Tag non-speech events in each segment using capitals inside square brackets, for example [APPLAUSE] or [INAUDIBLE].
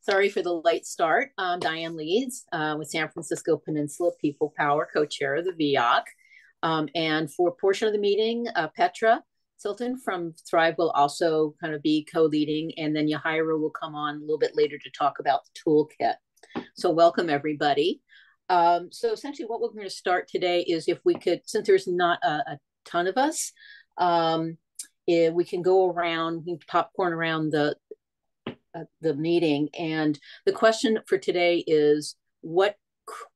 sorry for the late start. Diane Leeds uh, with San Francisco Peninsula People Power, co-chair of the VEOAC. Um, and for a portion of the meeting, uh, Petra Silton from Thrive will also kind of be co-leading, and then Yahira will come on a little bit later to talk about the toolkit. So welcome everybody. Um, so essentially what we're going to start today is if we could, since there's not a, a ton of us, um, we can go around, we can popcorn around the, uh, the meeting. And the question for today is, what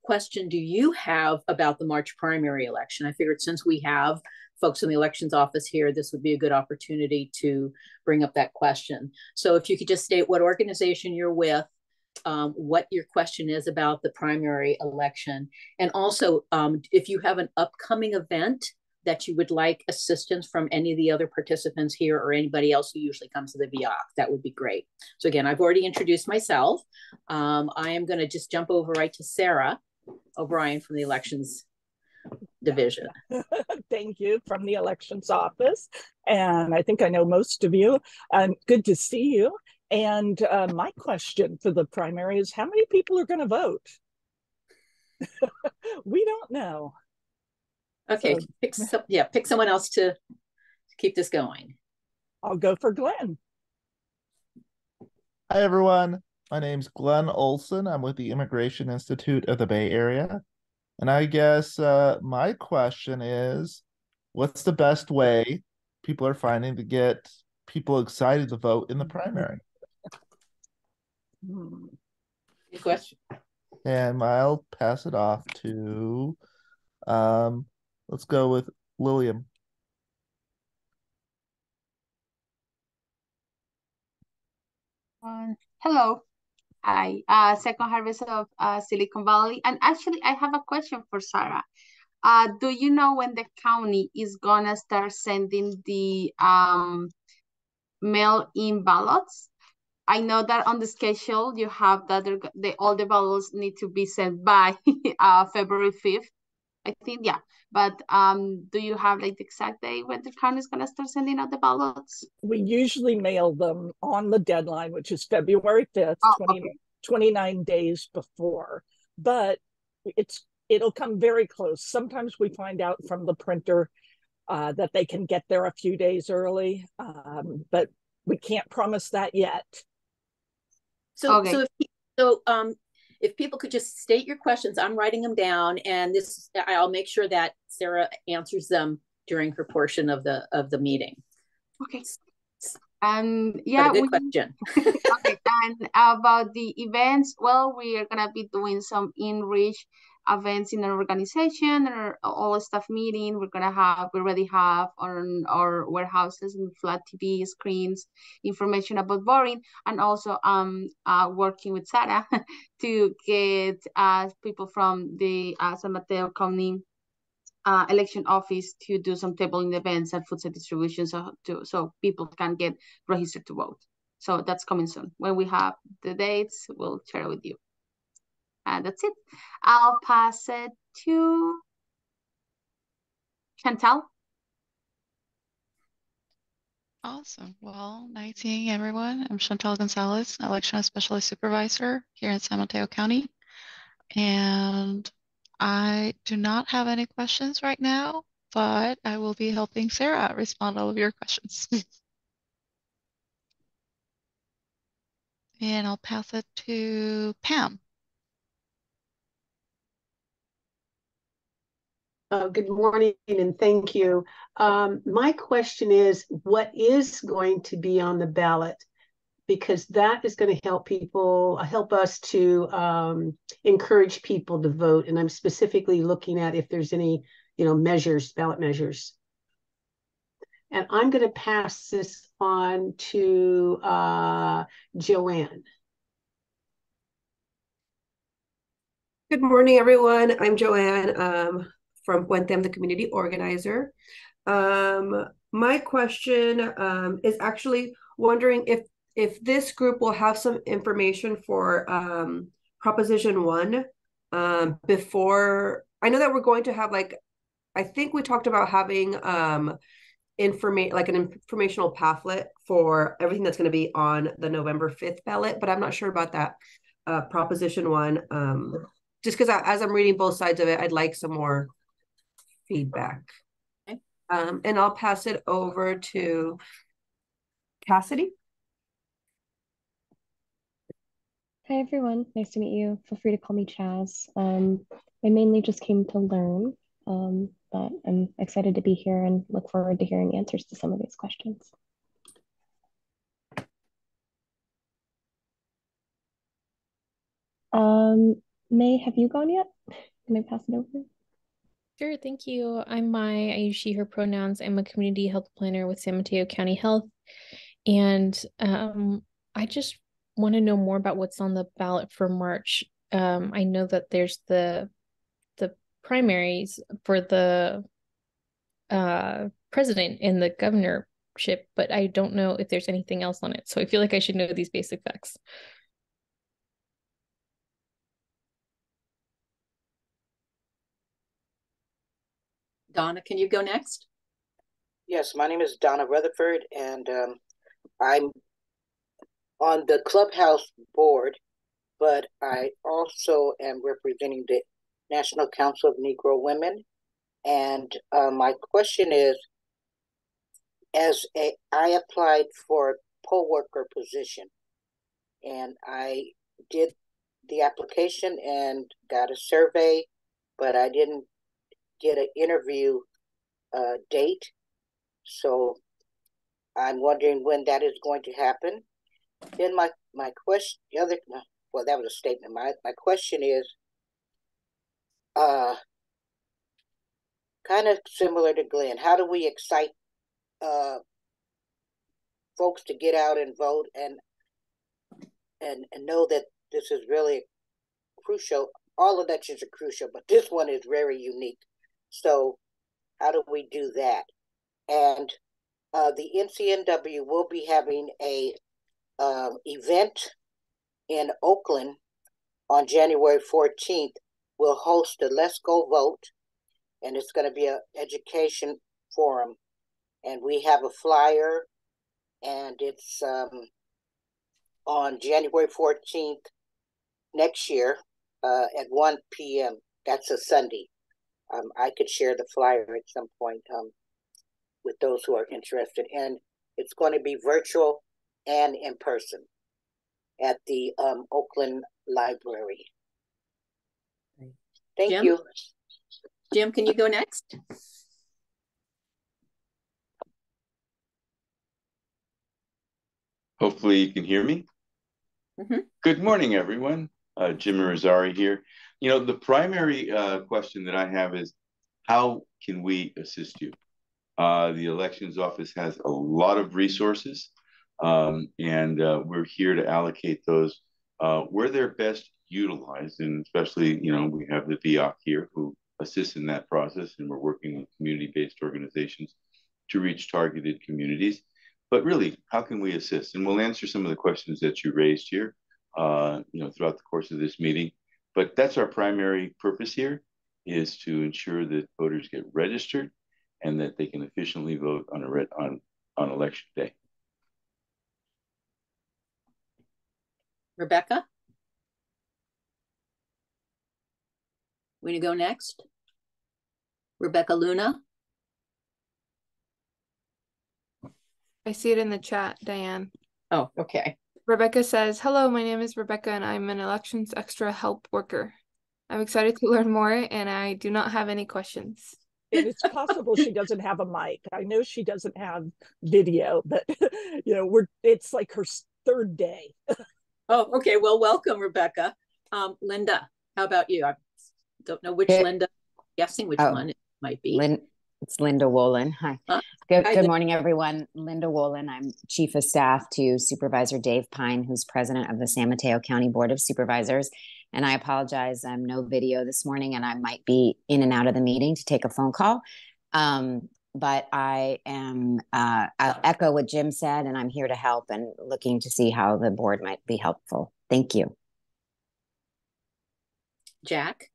question do you have about the March primary election? I figured since we have folks in the elections office here, this would be a good opportunity to bring up that question. So if you could just state what organization you're with, um, what your question is about the primary election, and also um, if you have an upcoming event that you would like assistance from any of the other participants here or anybody else who usually comes to the VEOAC, that would be great. So again, I've already introduced myself. Um, I am gonna just jump over right to Sarah O'Brien from the elections division. [LAUGHS] Thank you from the elections office. And I think I know most of you. And good to see you. And uh, my question for the primary is how many people are going to vote? [LAUGHS] we don't know. Okay, so, pick some, yeah, pick someone else to keep this going. I'll go for Glenn. Hi, everyone. My name's Glenn Olson. I'm with the Immigration Institute of the Bay Area. And I guess uh, my question is what's the best way people are finding to get people excited to vote in the primary? Good question. And I'll pass it off to um, Let's go with Lillian. Um, hello. Hi, uh, second harvest of uh, Silicon Valley. And actually, I have a question for Sarah. Uh, do you know when the county is gonna start sending the um, mail-in ballots? I know that on the schedule you have that the, all the ballots need to be sent by [LAUGHS] uh, February 5th. I think, yeah. But um, do you have like the exact day when the county is going to start sending out the ballots? We usually mail them on the deadline, which is February 5th, oh, 20, okay. 29 days before. But it's it'll come very close. Sometimes we find out from the printer uh, that they can get there a few days early, um, but we can't promise that yet. So, okay. so, if, so um, if people could just state your questions, I'm writing them down, and this I'll make sure that Sarah answers them during her portion of the of the meeting. Okay. Um. Yeah. But a good we, question. [LAUGHS] okay. And about the events, well, we are gonna be doing some in-reach events in our organization or all staff meeting. We're gonna have we already have on our warehouses and flat TV screens information about voting and also um uh, working with Sarah [LAUGHS] to get uh, people from the uh, San Mateo County uh, election office to do some tabling events and food set distribution so to so people can get registered to vote. So that's coming soon. When we have the dates, we'll share it with you. And that's it. I'll pass it to Chantal. Awesome. Well, nice seeing everyone. I'm Chantal Gonzalez, Election Specialist Supervisor here in San Mateo County. And I do not have any questions right now, but I will be helping Sarah respond all of your questions. [LAUGHS] and I'll pass it to Pam. Uh, good morning and thank you. Um, my question is, what is going to be on the ballot? Because that is going to help people, help us to um, encourage people to vote. And I'm specifically looking at if there's any, you know, measures, ballot measures. And I'm going to pass this on to uh, Joanne. Good morning, everyone. I'm Joanne. Um, from Puente, the community organizer. Um, my question um, is actually wondering if if this group will have some information for um, Proposition One um, before. I know that we're going to have like, I think we talked about having um, information like an informational pamphlet for everything that's going to be on the November 5th ballot, but I'm not sure about that uh, proposition one. Um, just because as I'm reading both sides of it, I'd like some more feedback. Okay. Um, and I'll pass it over to Cassidy. Hi, everyone. Nice to meet you. Feel free to call me Chaz. Um, I mainly just came to learn, um, but I'm excited to be here and look forward to hearing answers to some of these questions. Um, May, have you gone yet? Can I pass it over? Sure, thank you. I'm Mai. I use she, her pronouns. I'm a community health planner with San Mateo County Health. And um, I just want to know more about what's on the ballot for March. Um, I know that there's the the primaries for the uh, president and the governorship, but I don't know if there's anything else on it. So I feel like I should know these basic facts. Donna, can you go next? Yes, my name is Donna Rutherford, and um, I'm on the clubhouse board, but I also am representing the National Council of Negro Women. And uh, my question is, as a, I applied for a poll worker position, and I did the application and got a survey, but I didn't get an interview uh, date. So I'm wondering when that is going to happen. Then my my question, the other, well, that was a statement. My my question is, uh, kind of similar to Glenn. How do we excite uh folks to get out and vote and and and know that this is really crucial? All elections are crucial, but this one is very unique. So, how do we do that? And uh, the NCNW will be having a um, event in Oakland on January 14th. We'll host a Let's Go Vote, and it's going to be an education forum. And we have a flyer, and it's um, on January 14th next year uh, at 1 p.m. That's a Sunday. Um, I could share the flyer at some point um, with those who are interested. And it's going to be virtual and in person at the um, Oakland Library. Thank Jim? you. Jim, can you go next? Hopefully you can hear me. Mhm. Good morning, everyone. Uh, Jim Irizarry here. You know, the primary uh, question that I have is, how can we assist you? Uh, the elections office has a lot of resources, um, and uh, we're here to allocate those uh, where they're best utilized. And especially, you know, we have the VEOAC here who assists in that process, and we're working with community-based organizations to reach targeted communities. But really, how can we assist? And we'll answer some of the questions that you raised here, uh, you know, throughout the course of this meeting. But that's our primary purpose here, is to ensure that voters get registered and that they can efficiently vote on a re- on on election day. Rebecca? We to go next? Rebecca Luna? I see it in the chat, Diane. Oh, okay. Rebecca says, Hello, my name is Rebecca and I'm an elections extra help worker. I'm excited to learn more and I do not have any questions. and it's possible she doesn't have a mic. I know she doesn't have video, but [LAUGHS] you know, we're it's like her third day. Oh, okay. Well, welcome, Rebecca. Um, Linda, how about you? I don't know which Good. Linda, guessing which Oh, one it might be. Lynn, it's Linda Wolin. Hi. Huh? Good, good morning, everyone. Linda Wolin. I'm Chief of Staff to Supervisor Dave Pine, who's President of the San Mateo County Board of Supervisors. And I apologize, I'm no video this morning, and I might be in and out of the meeting to take a phone call. Um, but I am, uh, I'll echo what Jim said, and I'm here to help and looking to see how the board might be helpful. Thank you. Jack?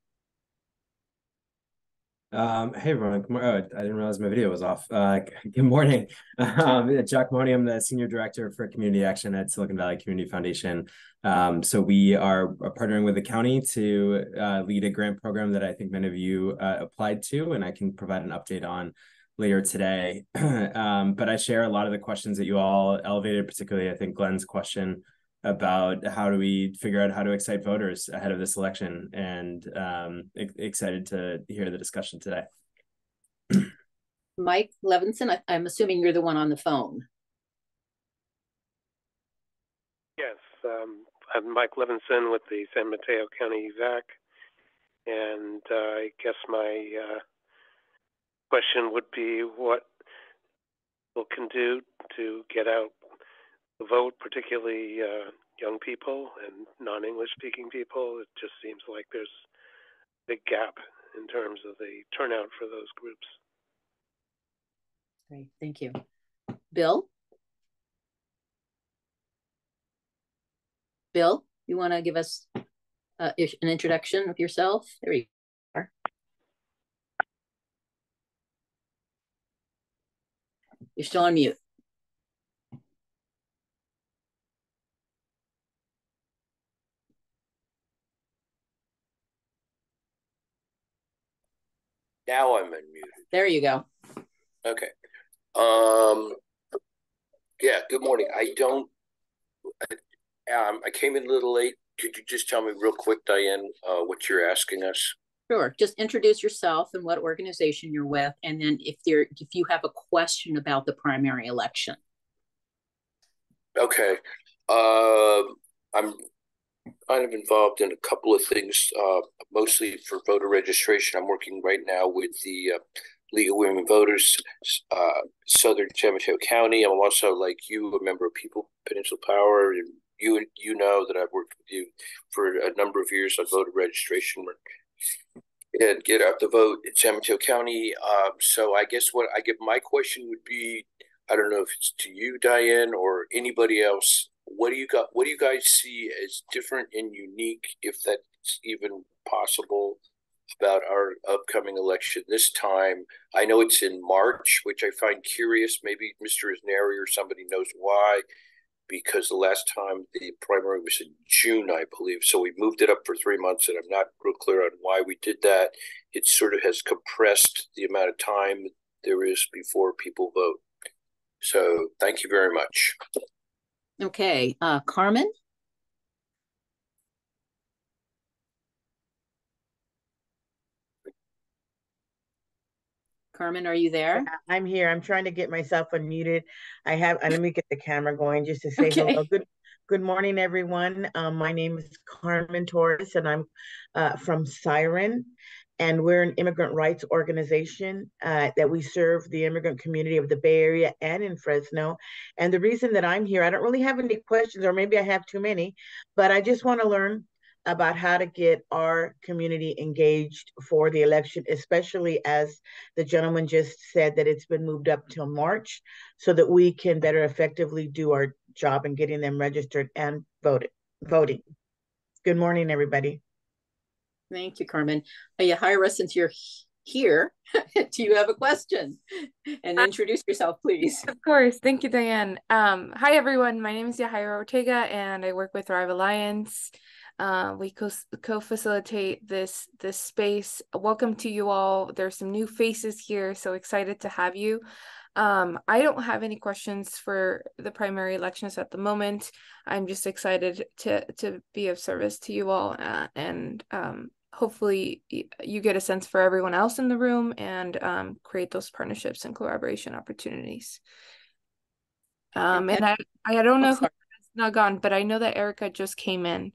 Um, hey everyone, oh, I didn't realize my video was off. Uh, [LAUGHS] good morning. [LAUGHS] Um, Jack Mahoney, I'm the Senior Director for Community Action at Silicon Valley Community Foundation. Um, so we are partnering with the county to uh, lead a grant program that I think many of you uh, applied to, and I can provide an update on later today. [CLEARS THROAT] um, but I share a lot of the questions that you all elevated, particularly I think Glenn's question about how do we figure out how to excite voters ahead of this election and um, excited to hear the discussion today. Mike Levinson, I, am assuming you're the one on the phone. Yes, um, I'm Mike Levinson with the San Mateo County EVAC, and uh, I guess my uh, question would be what people can do to get out the vote, particularly uh, young people and non-English speaking people. It just seems like there's a big gap in terms of the turnout for those groups. Great, thank you. Bill? Bill, you want to give us uh, an introduction of yourself? There you are. You're still on mute. Now I'm unmuted. There you go. Okay. Um. Yeah. Good morning. I don't. I, um, I came in a little late. Could you just tell me real quick, Diane, uh, what you're asking us? Sure. Just introduce yourself and what organization you're with, and then if there, if you have a question about the primary election. Okay. Uh, I'm kind of involved in a couple of things, uh, mostly for voter registration. I'm working right now with the uh, League of Women Voters, uh, Southern San Mateo County. I'm also, like you, a member of People Peninsula Power, and you you know that I've worked with you for a number of years on voter registration work and get out the vote in San Mateo County. Um, so I guess what I get my question would be, I don't know if it's to you, Diane, or anybody else what do you got? What do you guys see as different and unique, if that's even possible, about our upcoming election this time? I know it's in March, which I find curious. Maybe Mr. Irizarry or somebody knows why, because the last time the primary was in June, I believe. So we moved it up for three months, and I'm not real clear on why we did that. It sort of has compressed the amount of time there is before people vote. So thank you very much. Okay, uh, Carmen? Carmen, are you there? I'm here. I'm trying to get myself unmuted. I have, uh, let me get the camera going just to [LAUGHS] say okay. hello. Good, good morning, everyone. Um, my name is Carmen Torres, and I'm uh, from Siren and we're an immigrant rights organization uh, that we serve the immigrant community of the Bay Area and in Fresno. And the reason that I'm here, I don't really have any questions, or maybe I have too many, but I just want to learn about how to get our community engaged for the election, especially as the gentleman just said that it's been moved up till March, so that we can better effectively do our job in getting them registered and voted voting. Good morning, everybody. Thank you, Carmen. Uh, Yahira, since you're here, [LAUGHS] do you have a question? And introduce yourself, please. Of course. Thank you, Diane. Um, hi, everyone. My name is Yahira Ortega, and I work with Thrive Alliance. Uh, we co- co-facilitate this this space. Welcome to you all. There's some new faces here, so excited to have you. Um, I don't have any questions for the primary elections at the moment. I'm just excited to to be of service to you all uh, and um, hopefully you get a sense for everyone else in the room and um, create those partnerships and collaboration opportunities. Um, and I, I don't know oh, who's not gone, but I know that Erica just came in.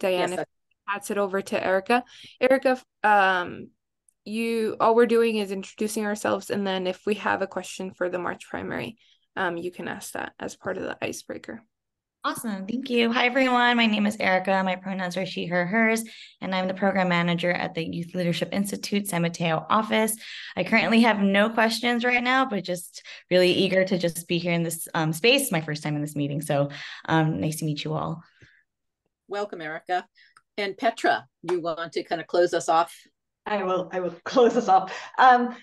Diane, yes, pass it over to Erica. Erica, um, you all we're doing is introducing ourselves, and then if we have a question for the March primary, um, you can ask that as part of the icebreaker. Awesome. Thank you. Hi, everyone. My name is Erica. My pronouns are she, her, hers, and I'm the program manager at the Youth Leadership Institute San Mateo office. I currently have no questions right now, but just really eager to just be here in this um, space, my first time in this meeting. So um, nice to meet you all. Welcome, Erica. And Petra, you want to kind of close us off I will I will close us off. Um,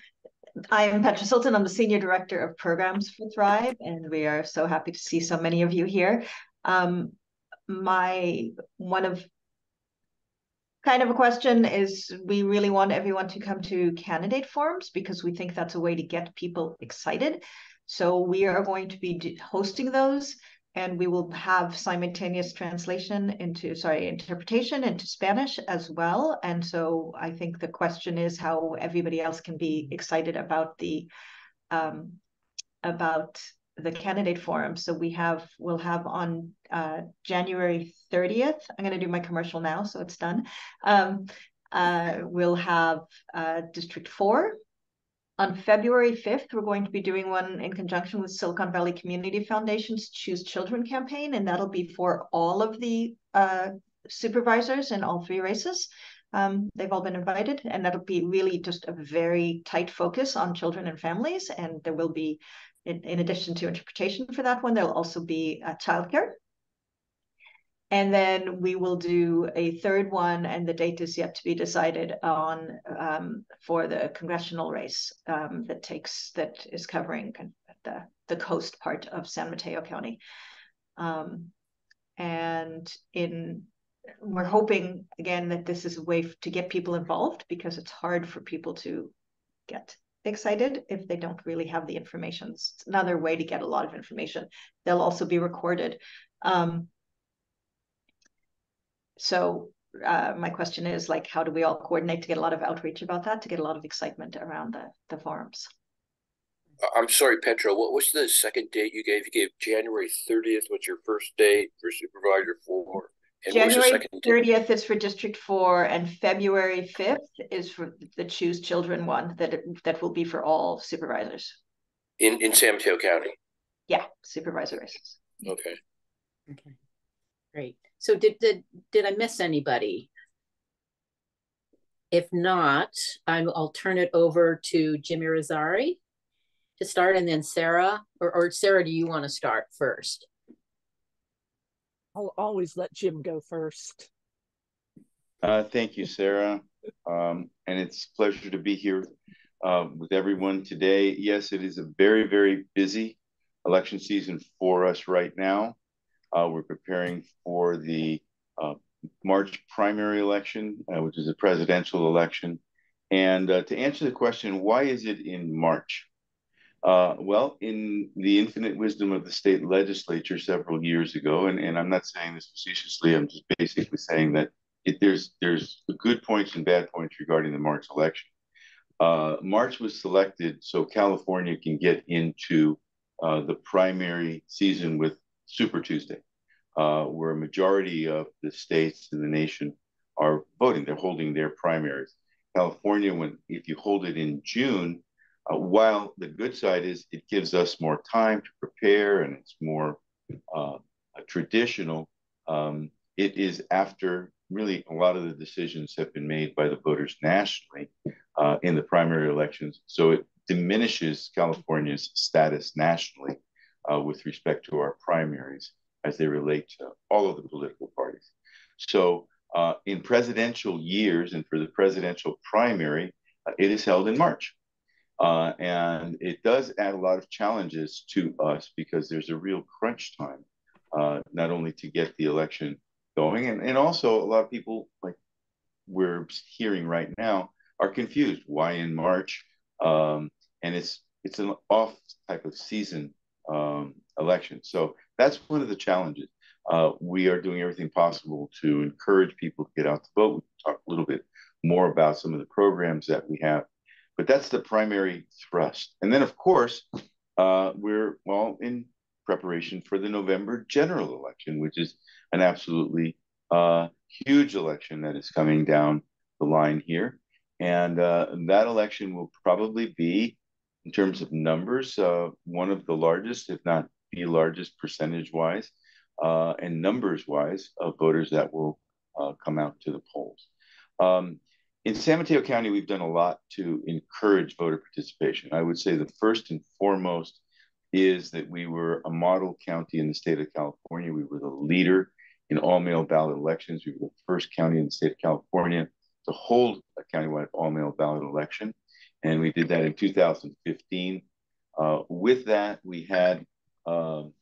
I'm Petra Sultan. I'm the Senior Director of Programs for Thrive, and we are so happy to see so many of you here. Um, my one of kind of a question is we really want everyone to come to candidate forums because we think that's a way to get people excited. So we are going to be hosting those and we will have simultaneous translation into sorry interpretation into spanish as well and so i think the question is how everybody else can be excited about the um, about the candidate forum so we have we'll have on uh, january 30th i'm going to do my commercial now so it's done um, uh, we'll have uh, district 4 on February 5th, we're going to be doing one in conjunction with Silicon Valley Community Foundation's Choose Children campaign, and that'll be for all of the uh, supervisors in all three races. Um, they've all been invited, and that'll be really just a very tight focus on children and families. And there will be, in, in addition to interpretation for that one, there'll also be uh, childcare and then we will do a third one, and the date is yet to be decided on um, for the congressional race um, that takes that is covering the the coast part of San Mateo County. Um, and in we're hoping again that this is a way to get people involved because it's hard for people to get excited if they don't really have the information. It's another way to get a lot of information. They'll also be recorded. Um, so uh, my question is like, how do we all coordinate to get a lot of outreach about that, to get a lot of excitement around the, the forums? I'm sorry, Petra, what was the second date you gave? You gave January 30th, what's your first date for Supervisor 4? And January 30th is for District 4, and February 5th is for the Choose Children one that that will be for all supervisors. In in San Mateo County? Yeah, supervisor races. Okay. Okay. Great. So did did did I miss anybody? If not, I'll turn it over to Jimmy Irizarry to start, and then Sarah, or, or Sarah, do you want to start first? I'll always let Jim go first. Uh, thank you, Sarah. Um, and it's a pleasure to be here uh, with everyone today. Yes, it is a very, very busy election season for us right now. Uh, we're preparing for the uh, March primary election, uh, which is a presidential election. And uh, to answer the question, why is it in March? Uh, well, in the infinite wisdom of the state legislature several years ago, and, and I'm not saying this facetiously, I'm just basically saying that it, there's there's good points and bad points regarding the March election. Uh, March was selected so California can get into the primary season with Super Tuesday, uh, where a majority of the states in the nation are voting. They're holding their primaries. California, when if you hold it in June, uh, while the good side is it gives us more time to prepare and it's more uh, traditional, um, it is after really a lot of the decisions have been made by the voters nationally uh, in the primary elections. So it diminishes California's status nationally uh, with respect to our primaries as they relate to all of the political parties. So, uh, in presidential years and for the presidential primary, it is held in March. Uh, and it does add a lot of challenges to us because there's a real crunch time, uh, not only to get the election going, and, and also a lot of people, like we're hearing right now, are confused. Why in March? Um, and it's it's an off type of season um, election. So that's one of the challenges. Uh, we are doing everything possible to encourage people to get out to vote. We'll talk a little bit more about some of the programs that we have, but that's the primary thrust. And then, of course, uh, we're well in preparation for the November general election, which is an absolutely uh, huge election that is coming down the line here. And uh, that election will probably be in terms of numbers, uh, one of the largest, if not the largest percentage wise uh, and numbers wise of voters that will uh, come out to the polls. Um, in San Mateo County, we've done a lot to encourage voter participation. I would say the first and foremost is that we were a model county in the state of California. We were the leader in all mail ballot elections. We were the first county in the state of California to hold a countywide all mail ballot election. And we did that in 2015. Uh, with that, we had, um,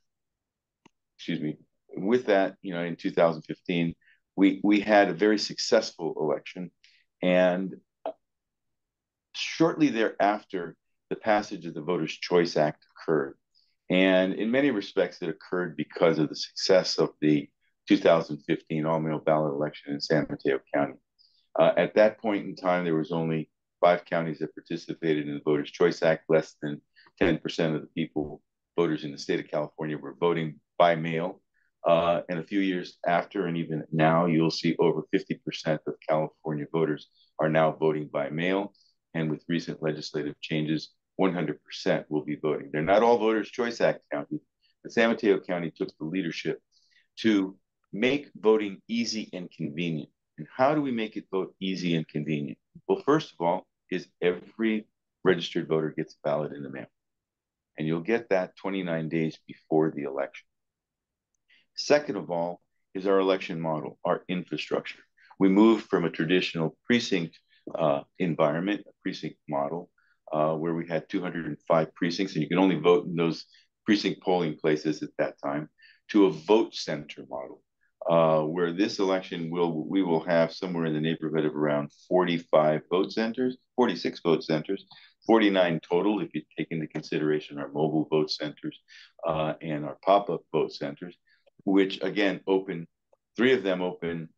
excuse me, with that, you know, in 2015, we, we had a very successful election. And shortly thereafter, the passage of the Voters' Choice Act occurred. And in many respects, it occurred because of the success of the 2015 all-mail ballot election in San Mateo County. Uh, at that point in time, there was only five counties that participated in the Voters' Choice Act. Less than 10% of the people, voters in the state of California, were voting by mail. Uh, and a few years after, and even now, you'll see over 50% of California voters are now voting by mail. And with recent legislative changes, 100% will be voting. They're not all Voters' Choice Act counties, but San Mateo County took the leadership to make voting easy and convenient. And how do we make it vote easy and convenient? Well, first of all, is every registered voter gets a ballot in the mail. And you'll get that 29 days before the election. Second of all, is our election model, our infrastructure. We moved from a traditional precinct uh, environment, a precinct model, uh, where we had 205 precincts, and you can only vote in those precinct polling places at that time, to a vote center model, uh, where this election will we will have somewhere in the neighborhood of around 45 vote centers, 46 vote centers, 49 total if you take into consideration our mobile vote centers uh, and our pop-up vote centers, which again open, three of them open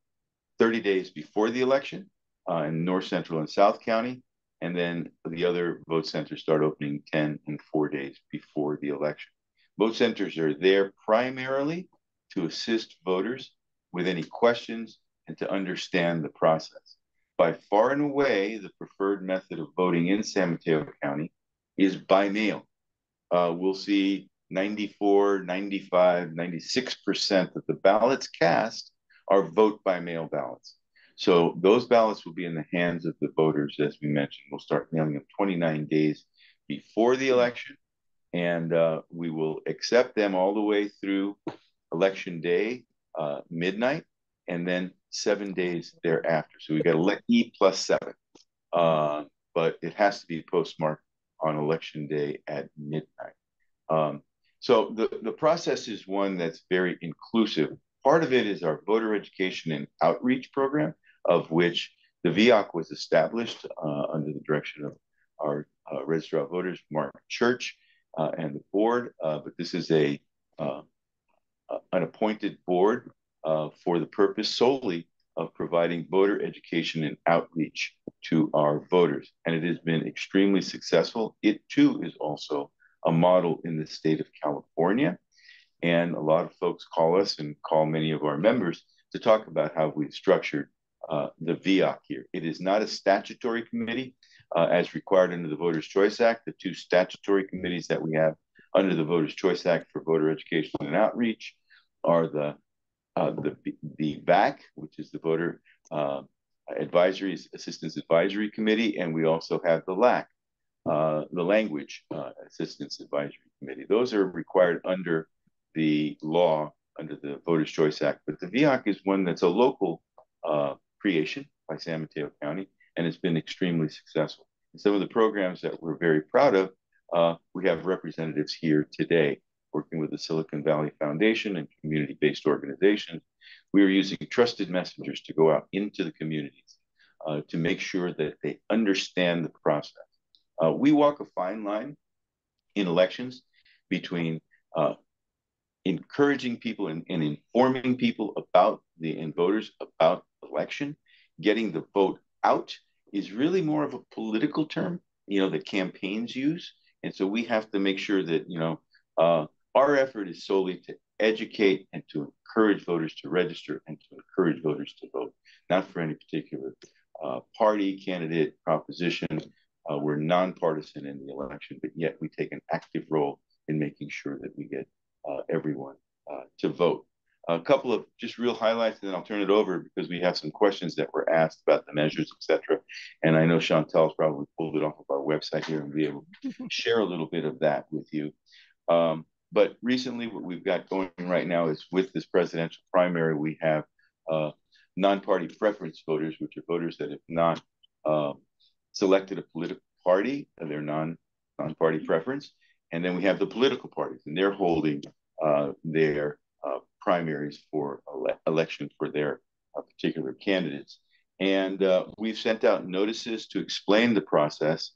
30 days before the election uh, in North Central and South County, and then the other vote centers start opening 10 and four days before the election. Vote centers are there primarily to assist voters with any questions and to understand the process. By far and away, the preferred method of voting in San Mateo County is by mail. Uh, we'll see 94, 95, 96% of the ballots cast are vote by mail ballots. So those ballots will be in the hands of the voters, as we mentioned. We'll start mailing them 29 days before the election, and uh, we will accept them all the way through election day, uh, midnight, and then seven days thereafter. So we've got to E plus seven, uh, but it has to be postmarked on election day at midnight. Um, so the, the process is one that's very inclusive. Part of it is our voter education and outreach program of which the VEOAC was established uh, under the direction of our uh, registrar of voters, Mark Church, uh, and the board. Uh, but this is a uh, an appointed board uh, for the purpose solely of providing voter education and outreach to our voters. And it has been extremely successful. It too is also a model in the state of California. And a lot of folks call us and call many of our members to talk about how we've structured uh, the VEOAC here. It is not a statutory committee uh, as required under the Voters' Choice Act. The two statutory committees that we have under the Voters' Choice Act for voter education and outreach are the uh, the the VAC, which is the Voter uh, Advisory Assistance Advisory Committee, and we also have the LAC, uh, the Language uh, Assistance Advisory Committee. Those are required under the law under the Voters' Choice Act, but the VEOAC is one that's a local uh, creation by San Mateo County, and it's been extremely successful. And some of the programs that we're very proud of, uh, we have representatives here today working with the Silicon Valley Foundation and community-based organizations. We are using trusted messengers to go out into the communities uh, to make sure that they understand the process. Uh, we walk a fine line in elections between uh, encouraging people and, and, informing people about the and voters about election getting the vote out is really more of a political term, you know, that campaigns use. And so we have to make sure that, you know, uh, our effort is solely to educate and to encourage voters to register and to encourage voters to vote, not for any particular uh, party, candidate, proposition. Uh, we're nonpartisan in the election, but yet we take an active role in making sure that we get uh, everyone uh, to vote a couple of just real highlights, and then I'll turn it over because we have some questions that were asked about the measures, etc. And I know Chantel's probably pulled it off of our website here and be able to [LAUGHS] share a little bit of that with you. Um, but recently, what we've got going right now is with this presidential primary, we have uh, non-party preference voters, which are voters that have not um, selected a political party, and they're non non-party preference, and then we have the political parties, and they're holding uh, their uh, primaries for ele election for their uh, particular candidates. And uh, we've sent out notices to explain the process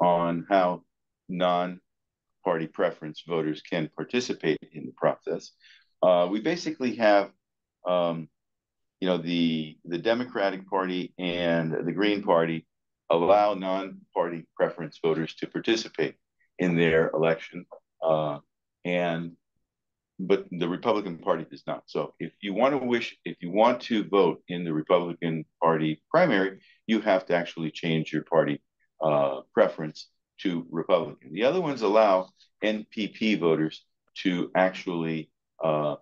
on how non-party preference voters can participate in the process. Uh, we basically have, um, you know, the the Democratic Party and the Green Party allow non-party preference voters to participate in their election, uh, and but the Republican Party does not. So if you want to wish, if you want to vote in the Republican Party primary, you have to actually change your party uh, preference to Republican. The other ones allow NPP voters to actually uh,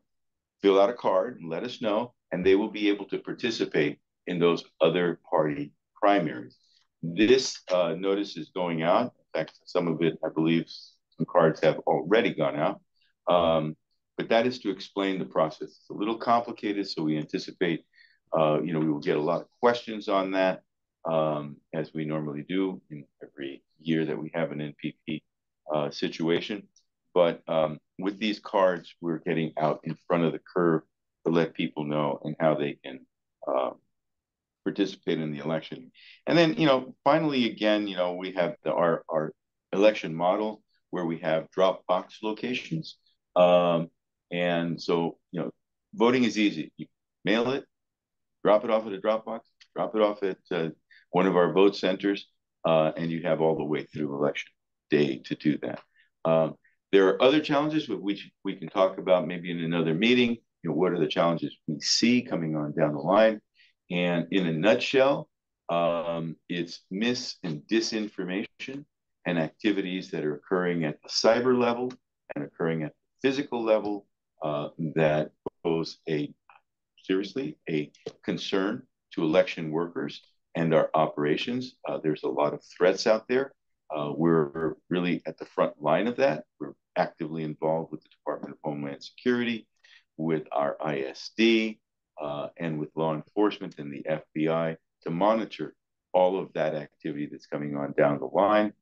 fill out a card and let us know, and they will be able to participate in those other party primaries. This uh, notice is going out. In fact, some of it, I believe, some cards have already gone out. Um, but that is to explain the process. It's a little complicated, so we anticipate, uh, you know, we will get a lot of questions on that, um, as we normally do in every year that we have an NPP uh, situation. But um, with these cards, we're getting out in front of the curve to let people know and how they can uh, participate in the election. And then, you know, finally, again, you know, we have the, our, our election model where we have drop box locations. Um, and so, you know, voting is easy. You mail it, drop it off at a Dropbox, drop it off at uh, one of our vote centers, uh, and you have all the way through election day to do that. Um, there are other challenges with which we can talk about maybe in another meeting. You know, what are the challenges we see coming on down the line? And in a nutshell, um, it's mis and disinformation and activities that are occurring at the cyber level and occurring at the physical level uh, that pose a seriously a concern to election workers and our operations. Uh, there's a lot of threats out there. Uh, we're really at the front line of that. We're actively involved with the Department of Homeland Security, with our ISD, uh, and with law enforcement and the FBI to monitor all of that activity that's coming on down the line.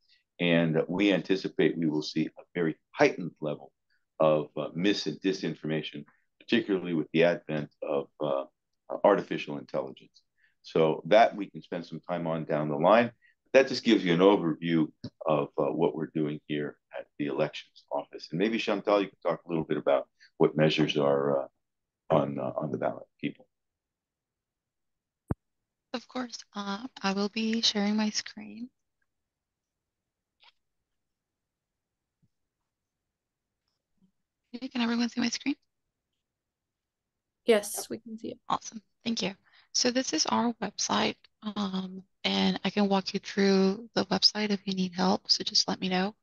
And we anticipate we will see a very heightened level of uh, mis and disinformation, particularly with the advent of uh, artificial intelligence. So that we can spend some time on down the line. That just gives you an overview of uh, what we're doing here at the elections office. And maybe Chantal, you can talk a little bit about what measures are uh, on uh, on the ballot, people. Of course, uh, I will be sharing my screen. Can everyone see my screen? Yes, we can see it. Awesome. Thank you. So this is our website, um, and I can walk you through the website if you need help. So just let me know.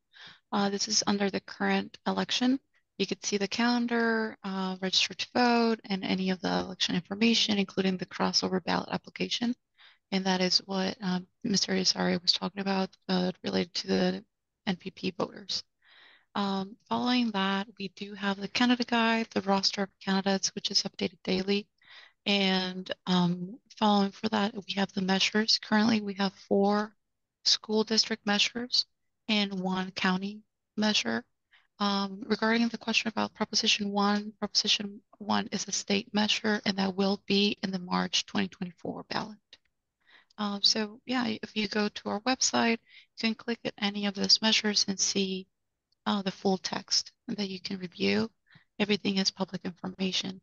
Uh, this is under the current election. You could see the calendar, uh, register to vote, and any of the election information, including the crossover ballot application. And that is what um, Mr. Irizarry was talking about uh, related to the NPP voters. Um, following that, we do have the Candidate Guide, the roster of candidates, which is updated daily. And um, following for that, we have the measures. Currently, we have four school district measures and one county measure. Um, regarding the question about Proposition 1, Proposition 1 is a state measure, and that will be in the March 2024 ballot. Um, so yeah, if you go to our website, you can click at any of those measures and see uh, the full text that you can review. Everything is public information.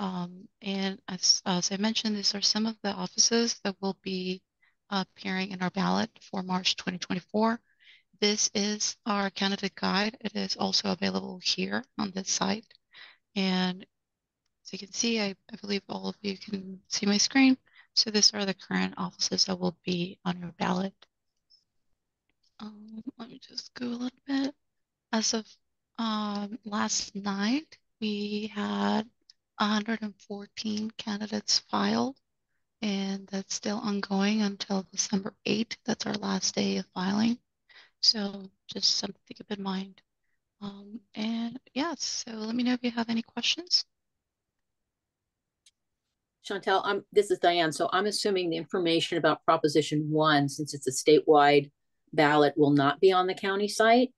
Um, and as, as I mentioned, these are some of the offices that will be appearing in our ballot for March 2024. This is our candidate guide. It is also available here on this site. And as you can see, I, I believe all of you can see my screen. So these are the current offices that will be on your ballot. Um, let me just go a little bit. As of um, last night, we had 114 candidates filed, and that's still ongoing until December 8th. That's our last day of filing. So just something to keep in mind. Um, and yes, so let me know if you have any questions. Chantel, I'm, this is Diane. So I'm assuming the information about Proposition One, since it's a statewide ballot, will not be on the county site.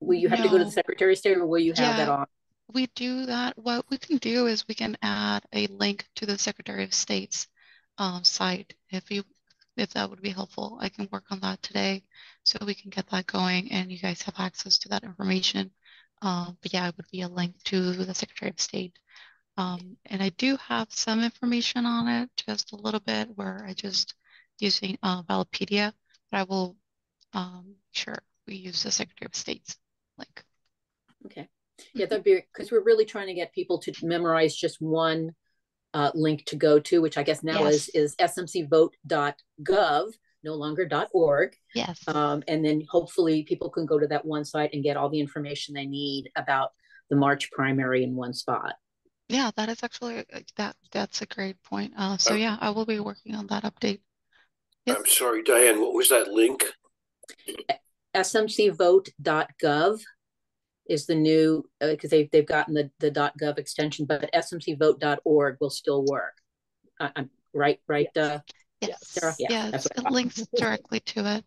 Will you have no. to go to the Secretary of State or will you have yeah, that on? We do that. What we can do is we can add a link to the Secretary of State's um, site. If you, if that would be helpful, I can work on that today so we can get that going and you guys have access to that information. Um, but yeah, it would be a link to the Secretary of State. Um, and I do have some information on it, just a little bit, where I just using uh, Ballotpedia, but I will um, sure we use the Secretary of State's link. Okay. Yeah, that'd be because we're really trying to get people to memorize just one uh, link to go to, which I guess now yes. is is smcvote.gov, no longer dot .org. Yes. Um, and then hopefully people can go to that one site and get all the information they need about the March primary in one spot. Yeah, that is actually uh, that that's a great point. Uh, so yeah, I will be working on that update. Yes. I'm sorry, Diane. What was that link? smcvote.gov is the new because uh, they've they've gotten the the .gov extension, but smcvote.org will still work. Uh, I'm right, right, uh, yes, Sarah? Yeah, yes, it links directly to it.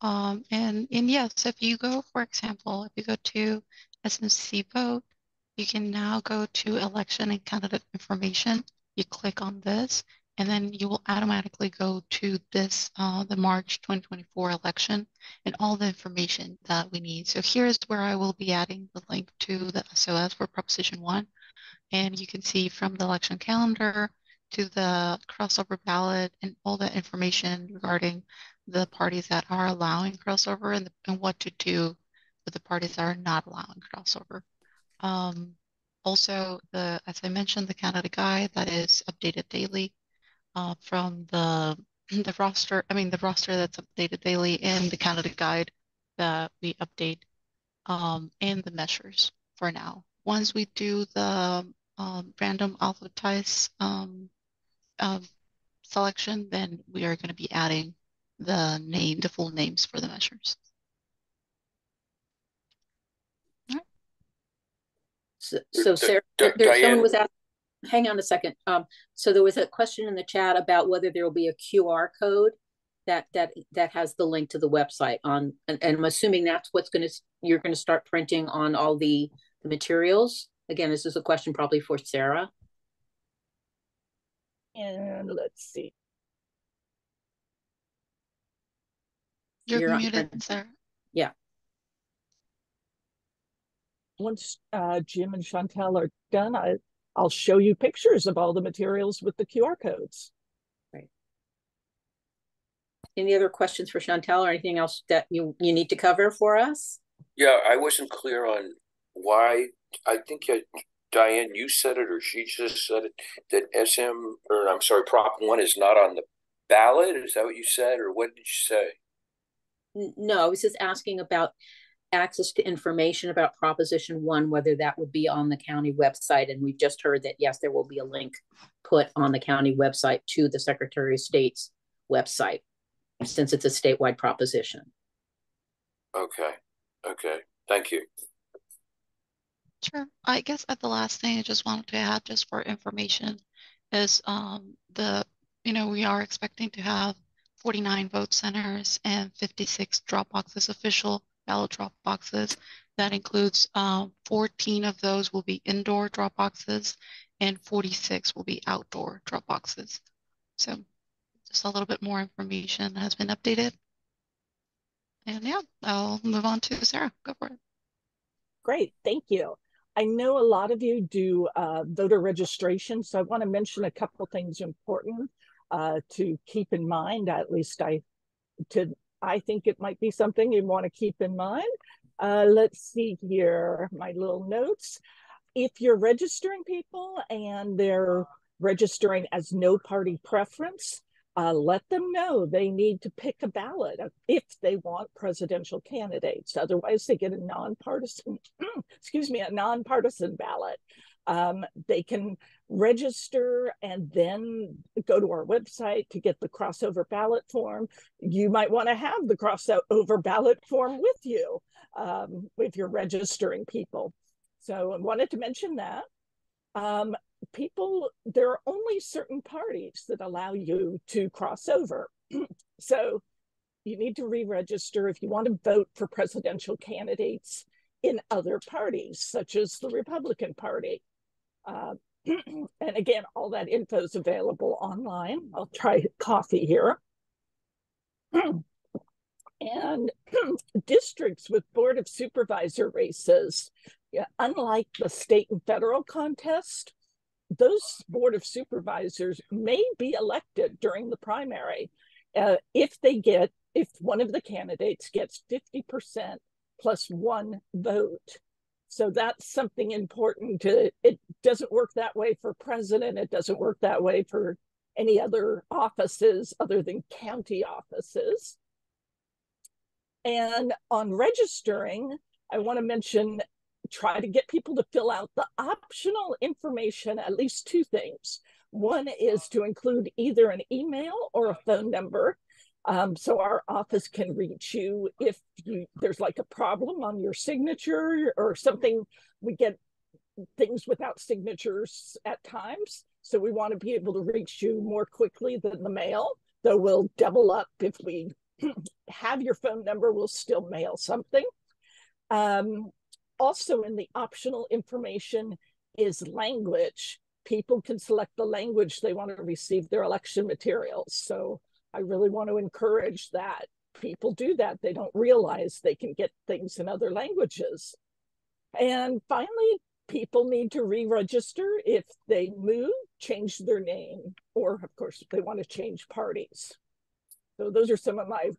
Um, and and yes, if you go, for example, if you go to SMC Vote, you can now go to election and candidate information. You click on this, and then you will automatically go to this, uh, the March 2024 election and all the information that we need. So here's where I will be adding the link to the SOS for Proposition 1. And you can see from the election calendar to the crossover ballot and all the information regarding the parties that are allowing crossover and, the, and what to do with the parties that are not allowing crossover. Um, also, the as I mentioned, the Candidate Guide that is updated daily uh, from the [CLEARS THROAT] the roster. I mean, the roster that's updated daily and the Candidate Guide that we update um, and the measures for now. Once we do the um, random alphabetized um, uh, selection, then we are going to be adding the name, the full names for the measures. So, so Sarah, there, someone was asking hang on a second. Um, so there was a question in the chat about whether there will be a QR code that that that has the link to the website on, and, and I'm assuming that's what's going to you're going to start printing on all the, the materials. Again, this is a question probably for Sarah. And let's see. You're, you're muted, on, Sarah. Yeah. Once uh, Jim and Chantel are done, I I'll show you pictures of all the materials with the QR codes. Right. Any other questions for Chantel or anything else that you, you need to cover for us? Yeah, I wasn't clear on why. I think Diane, you said it or she just said it that SM or I'm sorry, Prop One is not on the ballot. Is that what you said, or what did you say? No, I was just asking about access to information about Proposition 1, whether that would be on the county website. And we've just heard that, yes, there will be a link put on the county website to the Secretary of State's website, since it's a statewide proposition. Okay. Okay. Thank you. Sure. I guess at the last thing I just wanted to add, just for information, is um, the, you know, we are expecting to have 49 vote centers and 56 drop boxes official ballot drop boxes. That includes um, 14 of those will be indoor drop boxes and 46 will be outdoor drop boxes. So just a little bit more information has been updated. And yeah, I'll move on to Sarah. Go for it. Great, thank you. I know a lot of you do uh, voter registration, so I want to mention a couple things important uh, to keep in mind. At least I to I think it might be something you want to keep in mind. Uh, let's see here, my little notes. If you're registering people and they're registering as no party preference, uh, let them know they need to pick a ballot if they want presidential candidates. Otherwise, they get a nonpartisan, [CLEARS THROAT] excuse me, a nonpartisan ballot. Um, they can register and then go to our website to get the crossover ballot form. You might want to have the crossover ballot form with you um, if you're registering people. So I wanted to mention that. Um, people, there are only certain parties that allow you to cross over. [CLEARS THROAT] so you need to re-register if you want to vote for presidential candidates in other parties, such as the Republican Party. Uh, [CLEARS THROAT] and again, all that info is available online. I'll try coffee here. [CLEARS THROAT] and districts with Board of Supervisor races, yeah, unlike the state and federal contest, those Board of Supervisors may be elected during the primary uh, if they get, if one of the candidates gets 50% plus one vote. So that's something important to, it doesn't work that way for president. It doesn't work that way for any other offices other than county offices. And on registering, I want to mention try to get people to fill out the optional information, at least two things. One is to include either an email or a phone number. Um, so our office can reach you if you, there's like a problem on your signature or something. We get things without signatures at times. So we want to be able to reach you more quickly than the mail, though we'll double up if we [CLEARS THROAT] have your phone number, we'll still mail something. Um, also in the optional information is language. People can select the language they want to receive their election materials. So I really want to encourage that people do that. They don't realize they can get things in other languages. And finally, people need to re-register if they move, change their name, or of course, if they want to change parties. So those are some of my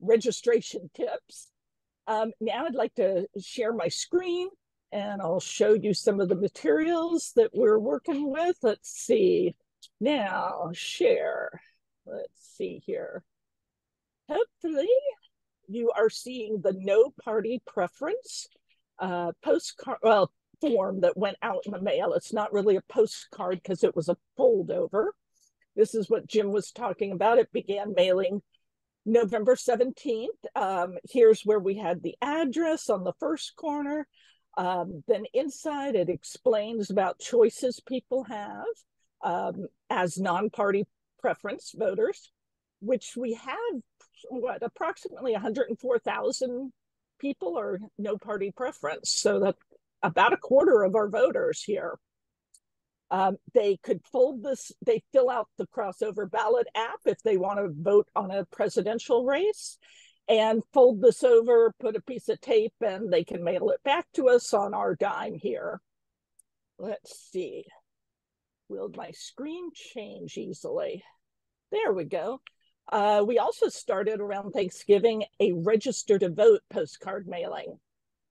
registration tips. Um, now I'd like to share my screen and I'll show you some of the materials that we're working with. Let's see. Now, share. Let's see here. Hopefully, you are seeing the no party preference uh, postcard, well, form that went out in the mail. It's not really a postcard because it was a fold over. This is what Jim was talking about. It began mailing November 17th. Um, here's where we had the address on the first corner. Um, then inside it explains about choices people have um, as non-party preference voters, which we have what approximately 104,000 people are no party preference. So that about a quarter of our voters here. Um, they could fold this, they fill out the crossover ballot app if they want to vote on a presidential race and fold this over, put a piece of tape, and they can mail it back to us on our dime here. Let's see. Will my screen change easily? There we go. Uh, we also started around Thanksgiving a register to vote postcard mailing.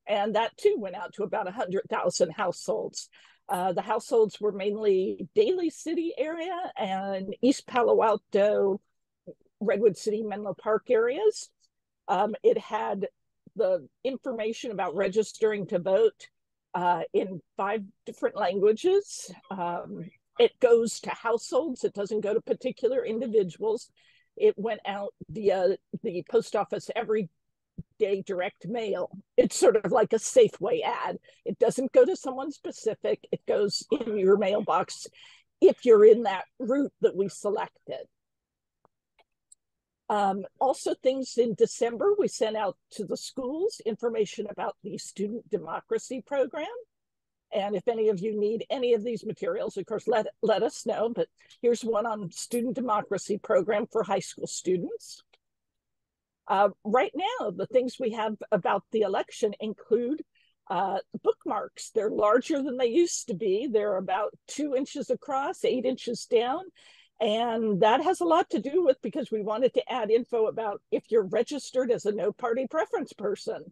And that too went out to about 100,000 households. Uh, the households were mainly Daly City area and East Palo Alto, Redwood City, Menlo Park areas. Um, it had the information about registering to vote uh, in five different languages. Um, it goes to households, it doesn't go to particular individuals. It went out via the post office every day direct mail. It's sort of like a Safeway ad. It doesn't go to someone specific, it goes in your mailbox if you're in that route that we selected. Um, also, things in December, we sent out to the schools information about the Student Democracy Program. And if any of you need any of these materials, of course, let, let us know. But here's one on Student Democracy Program for high school students. Uh, right now, the things we have about the election include uh, bookmarks. They're larger than they used to be. They're about two inches across, eight inches down. And that has a lot to do with because we wanted to add info about if you're registered as a no party preference person.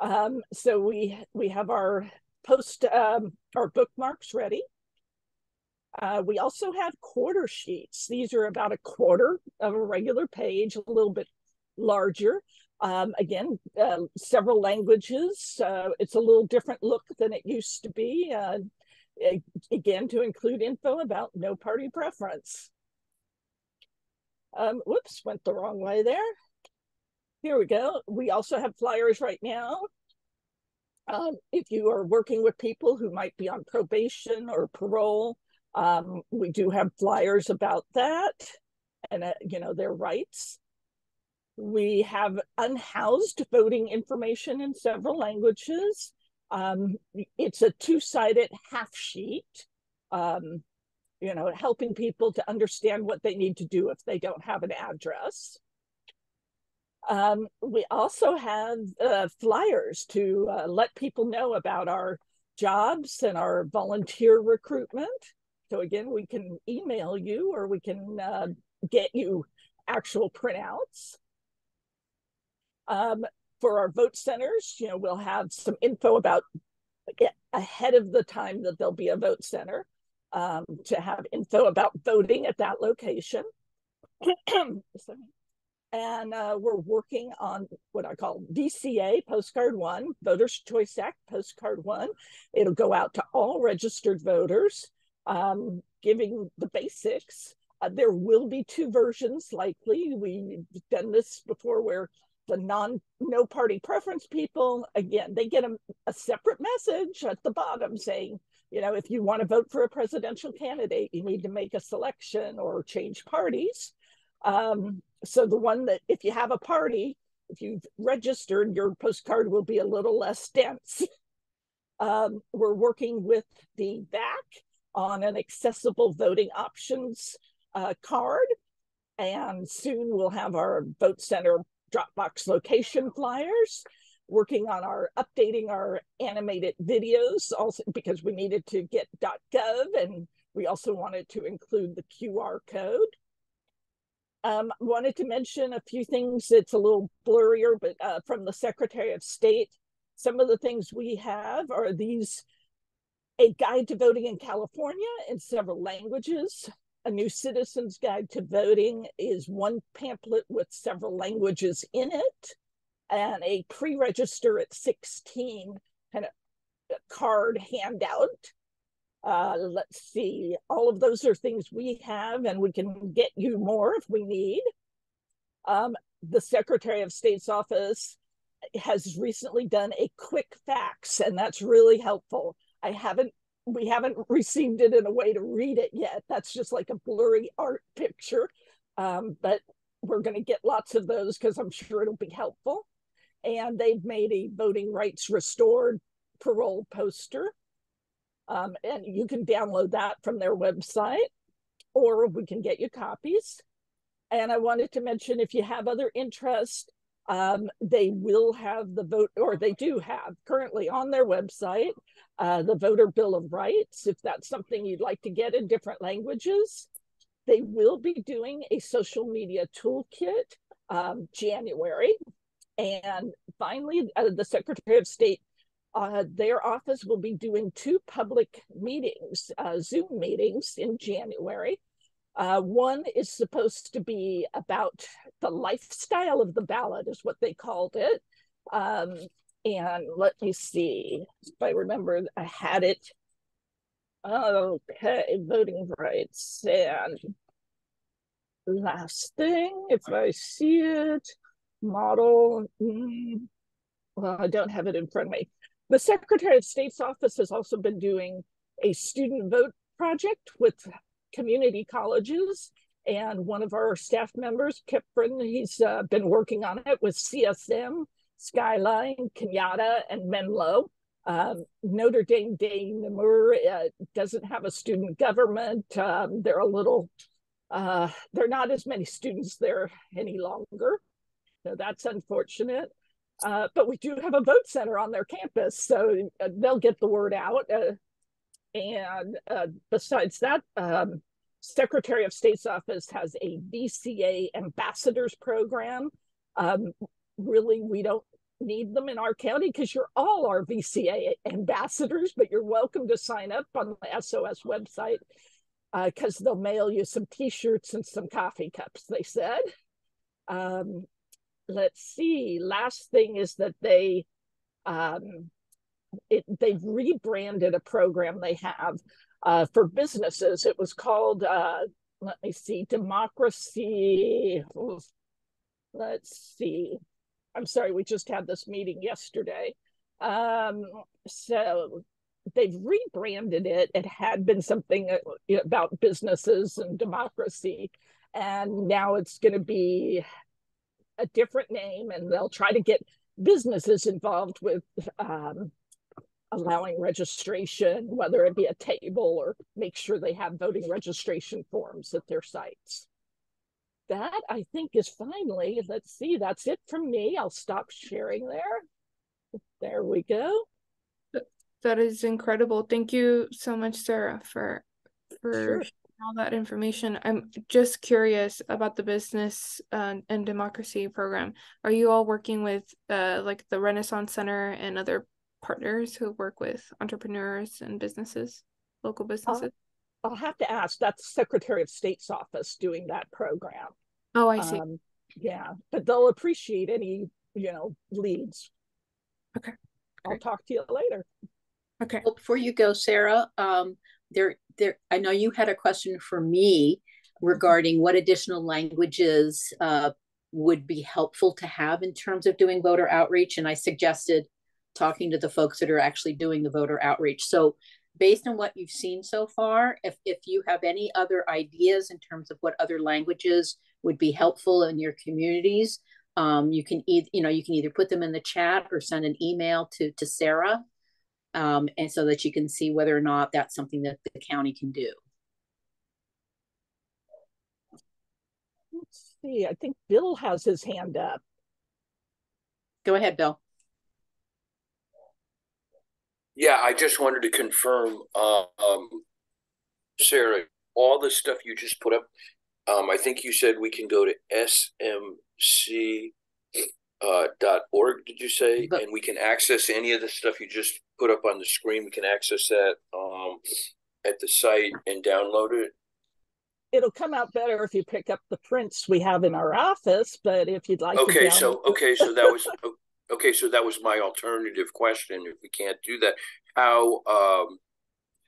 Um, so we we have our post um, our bookmarks ready. Uh, we also have quarter sheets. These are about a quarter of a regular page, a little bit larger. Um, again, uh, several languages. Uh, it's a little different look than it used to be. Uh, again, to include info about no party preference. Um, whoops, went the wrong way there. Here we go. We also have flyers right now. Um, if you are working with people who might be on probation or parole, Um, we do have flyers about that and, uh, you know, their rights. We have unhoused voting information in several languages. Um, it's a two-sided half sheet, um, you know, helping people to understand what they need to do if they don't have an address. Um, we also have uh, flyers to uh, let people know about our jobs and our volunteer recruitment. So again, we can email you or we can uh, get you actual printouts. Um, for our vote centers, you know, we'll have some info about ahead of the time that there'll be a vote center um, to have info about voting at that location. [CLEARS THROAT] and uh, we're working on what I call VCA Postcard One, Voters Choice Act Postcard One. It'll go out to all registered voters, um, giving the basics. Uh, there will be two versions likely. We've done this before where the non no party preference people again they get a, a separate message at the bottom saying you know if you want to vote for a presidential candidate you need to make a selection or change parties um, so the one that if you have a party, if you've registered, your postcard will be a little less dense. [LAUGHS] Um, we're working with the VAC on an accessible voting options uh, card. And soon we'll have our vote center Dropbox location flyers, working on our updating our animated videos also because we needed to get .gov and we also wanted to include the QR code. Um, wanted to mention a few things. It's a little blurrier, but uh, from the Secretary of State, some of the things we have are these a guide to voting in California in several languages. A new citizen's guide to voting is one pamphlet with several languages in it, and a pre register at 16 kind of card handout uh, let's see, all of those are things we have, and we can get you more if we need. Um, the Secretary of State's office has recently done a quick fax, and that's really helpful. I haven't, we haven't [LAUGHS] received it in a way to read it yet. That's just like a blurry art picture, um, but we're going to get lots of those because I'm sure it'll be helpful. And they've made a voting rights restored parole poster um, and you can download that from their website, or we can get you copies. And I wanted to mention if you have other interest, um, they will have the vote, or they do have currently on their website, uh, the Voter Bill of Rights. If that's something you'd like to get in different languages, they will be doing a social media toolkit um, January. And finally, uh, the Secretary of State uh, their office will be doing two public meetings, uh, Zoom meetings in January. Uh, one is supposed to be about the lifestyle of the ballot, is what they called it. Um, and let me see if I remember, I had it. Okay, voting rights. And last thing, if I see it, model. Mm, well, I don't have it in front of me. The Secretary of State's office has also been doing a student vote project with community colleges. And one of our staff members, Kiprin, he's uh, been working on it with CSM, Skyline, Cañada, and Menlo. Um, Notre Dame de Namur uh, doesn't have a student government. Um, they're a little, uh, they're not as many students there any longer. So that's unfortunate. Uh, but we do have a vote center on their campus, so uh, they'll get the word out. And uh, besides that, um, Secretary of State's office has a VCA ambassadors program. Um, really, we don't need them in our county because you're all our VCA ambassadors, but you're welcome to sign up on the SOS website because uh, they'll mail you some T-shirts and some coffee cups. They said. Um, let's see. Last thing is that they um, it, they've rebranded a program they have uh, for businesses. It was called uh, let me see, democracy. Let's see. I'm sorry, we just had this meeting yesterday. Um, so they've rebranded it. It had been something uh, about businesses and democracy, and now it's going to be a different name, and they'll try to get businesses involved with um, allowing registration, whether it be a table or make sure they have voting registration forms at their sites. That I think is finally, let's see, that's it from me. I'll stop sharing there. There we go. That is incredible. Thank you so much, Sarah, for for Sure. all that information. I'm just curious about the business uh, and democracy program. Are you all working with uh, like the Renaissance Center and other partners who work with entrepreneurs and businesses, local businesses? I'll have to ask. That's Secretary of State's office doing that program. Oh, I see. Um, yeah, but they'll appreciate any, you know, leads. Okay. I'll talk to you later. Okay. Well, before you go, Sarah, um, there, there, I know you had a question for me regarding what additional languages uh, would be helpful to have in terms of doing voter outreach, and I suggested talking to the folks that are actually doing the voter outreach. So, based on what you've seen so far, if if you have any other ideas in terms of what other languages would be helpful in your communities, um, you can either you know you can either put them in the chat or send an email to to Sarah um, and so that you can see whether or not that's something that the county can do. Let's see. I think Bill has his hand up. Go ahead, Bill. Yeah, I just wanted to confirm, uh, um, Sarah, all the stuff you just put up. Um, I think you said we can go to smc uh, dot org. Did you say? and we can access any of the stuff you just put up on the screen. We can access that um, at the site and download it. It'll come out better if you pick up the prints we have in our office, but if you'd like Okay, to so okay, so that was [LAUGHS] okay. So that was my alternative question. If we can't do that, how um,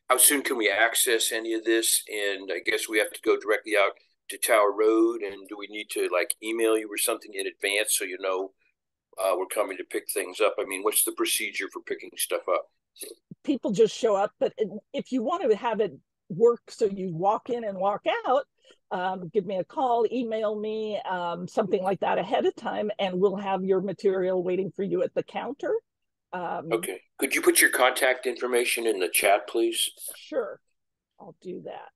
how soon can we access any of this? And I guess we have to go directly out to Tower Road. And do we need to like email you or something in advance so you know uh, we're coming to pick things up? I mean, what's the procedure for picking stuff up? people just show up. But if you want to have it work so you walk in and walk out, um, give me a call, email me, um, something like that ahead of time, and we'll have your material waiting for you at the counter. Um, Okay. Could you put your contact information in the chat, please? Sure, I'll do that.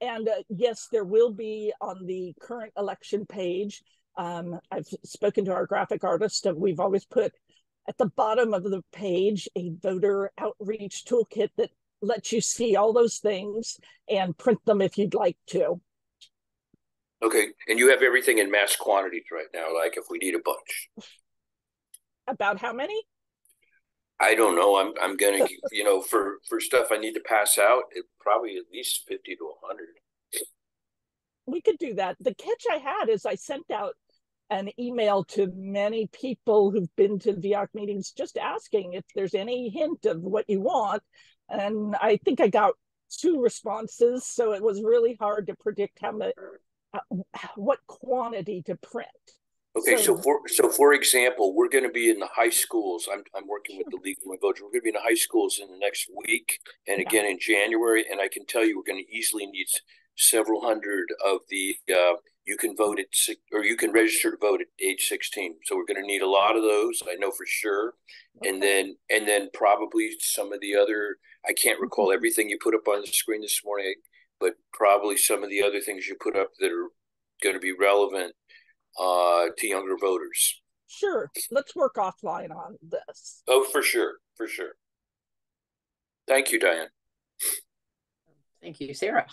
And uh, yes, there will be on the current election page. Um, I've spoken to our graphic artist, and we've always put at the bottom of the page a voter outreach toolkit that lets you see all those things and print them if you'd like to. Okay. And you have everything in mass quantities right now, like if we need a bunch. About how many? I don't know. I'm I'm gonna [LAUGHS] you know for for stuff I need to pass out, it probably at least fifty to hundred. we could do that. The catch I had is I sent out an email to many people who've been to VEOAC meetings just asking if there's any hint of what you want. And I think I got two responses. So it was really hard to predict how much, what quantity to print. Okay, so for so for example, we're going to be in the high schools. I'm I'm working with the League of Women Voters. We're going to be in the high schools in the next week, and again in January. And I can tell you, we're going to easily need several hundred of the. Uh, you can vote at six, or you can register to vote at age sixteen. So we're going to need a lot of those. I know for sure. And then and then probably some of the other. I can't recall everything you put up on the screen this morning, but probably some of the other things you put up that are going to be relevant uh, to younger voters. Sure, let's work offline on this. Oh, for sure, for sure. Thank you, Diane. Thank you, Sarah.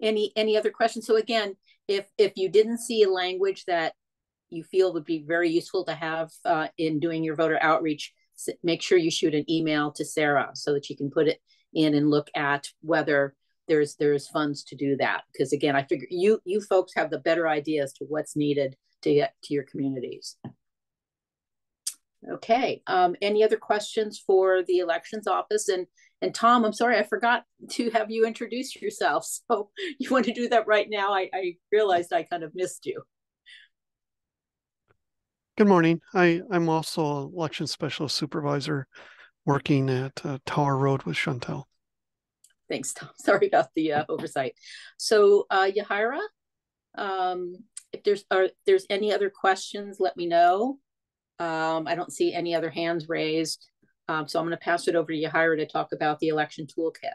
Any any other questions? So again, if if you didn't see a language that you feel would be very useful to have uh, in doing your voter outreach, make sure you shoot an email to Sarah so that you can put it in and look at whether there's there's funds to do that. Because again, I figure you you folks have the better idea as to what's needed to get to your communities. Okay, um, any other questions for the elections office? And, and Tom, I'm sorry, I forgot to have you introduce yourself. [LAUGHS] So you want to do that right now? I, I realized I kind of missed you. Good morning. I, I'm also election specialist supervisor working at uh, Tower Road with Chantel. Thanks, Tom. [LAUGHS] Sorry about the uh, oversight. So, uh, Yahira, um, if there's are there's any other questions, let me know. Um, I don't see any other hands raised. Um, so I'm going to pass it over to Yahira to talk about the election toolkit.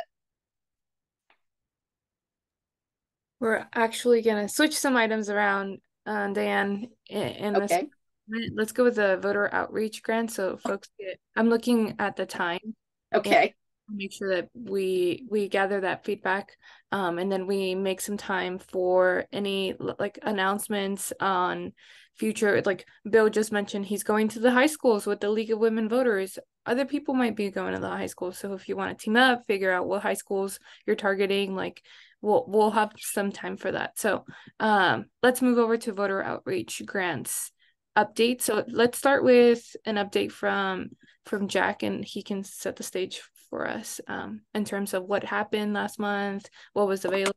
We're actually going to switch some items around, uh, Diane, in, in okay. this. Let's go with the voter outreach grant. So folks get, I'm looking at the time. Okay. Make sure that we we gather that feedback, um, and then we make some time for any like announcements on future. Like Bill just mentioned, he's going to the high schools with the League of Women Voters. Other people might be going to the high schools. So if you want to team up, figure out what high schools you're targeting, like we'll we'll have some time for that. So um, let's move over to voter outreach grants update. So let's start with an update from from Jack, and he can set the stage for us um, in terms of what happened last month, what was available,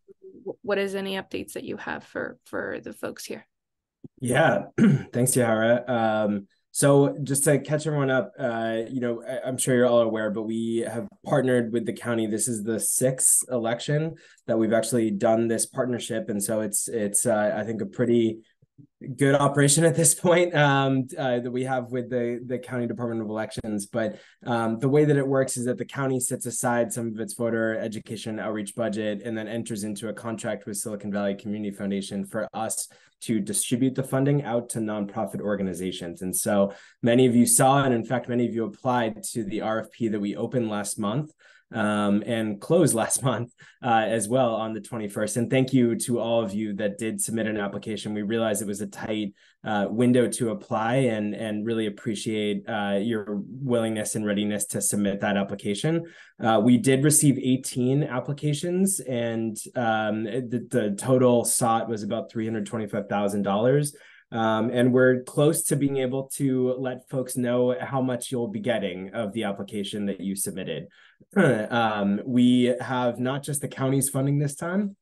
what is any updates that you have for for the folks here. Yeah, [CLEARS THROAT] thanks, Yara. Um, so just to catch everyone up, uh, you know, I, am sure you're all aware, but we have partnered with the county. This is the sixth election that we've actually done this partnership, and so it's it's uh, I think a pretty good operation at this [LAUGHS] point um, uh, that we have with the the county department of elections but um, the way that it works is that the county sets aside some of its voter education outreach budget and then enters into a contract with silicon valley community foundation for us to distribute the funding out to nonprofit organizations. And so many of you saw and in fact many of you applied to the rfp that we opened last month um, and closed [LAUGHS] last month uh, as well on the 21st. And thank you to all of you that did submit an application. We realized it was a tight uh, window to apply and, and really appreciate uh, your willingness and readiness to submit that application. Uh, we did receive 18 applications and um, the, the total sought was about $325,000. Um, and we're close to being able to let folks know how much you'll be getting of the application that you submitted. Um, we have not just the county's funding this time,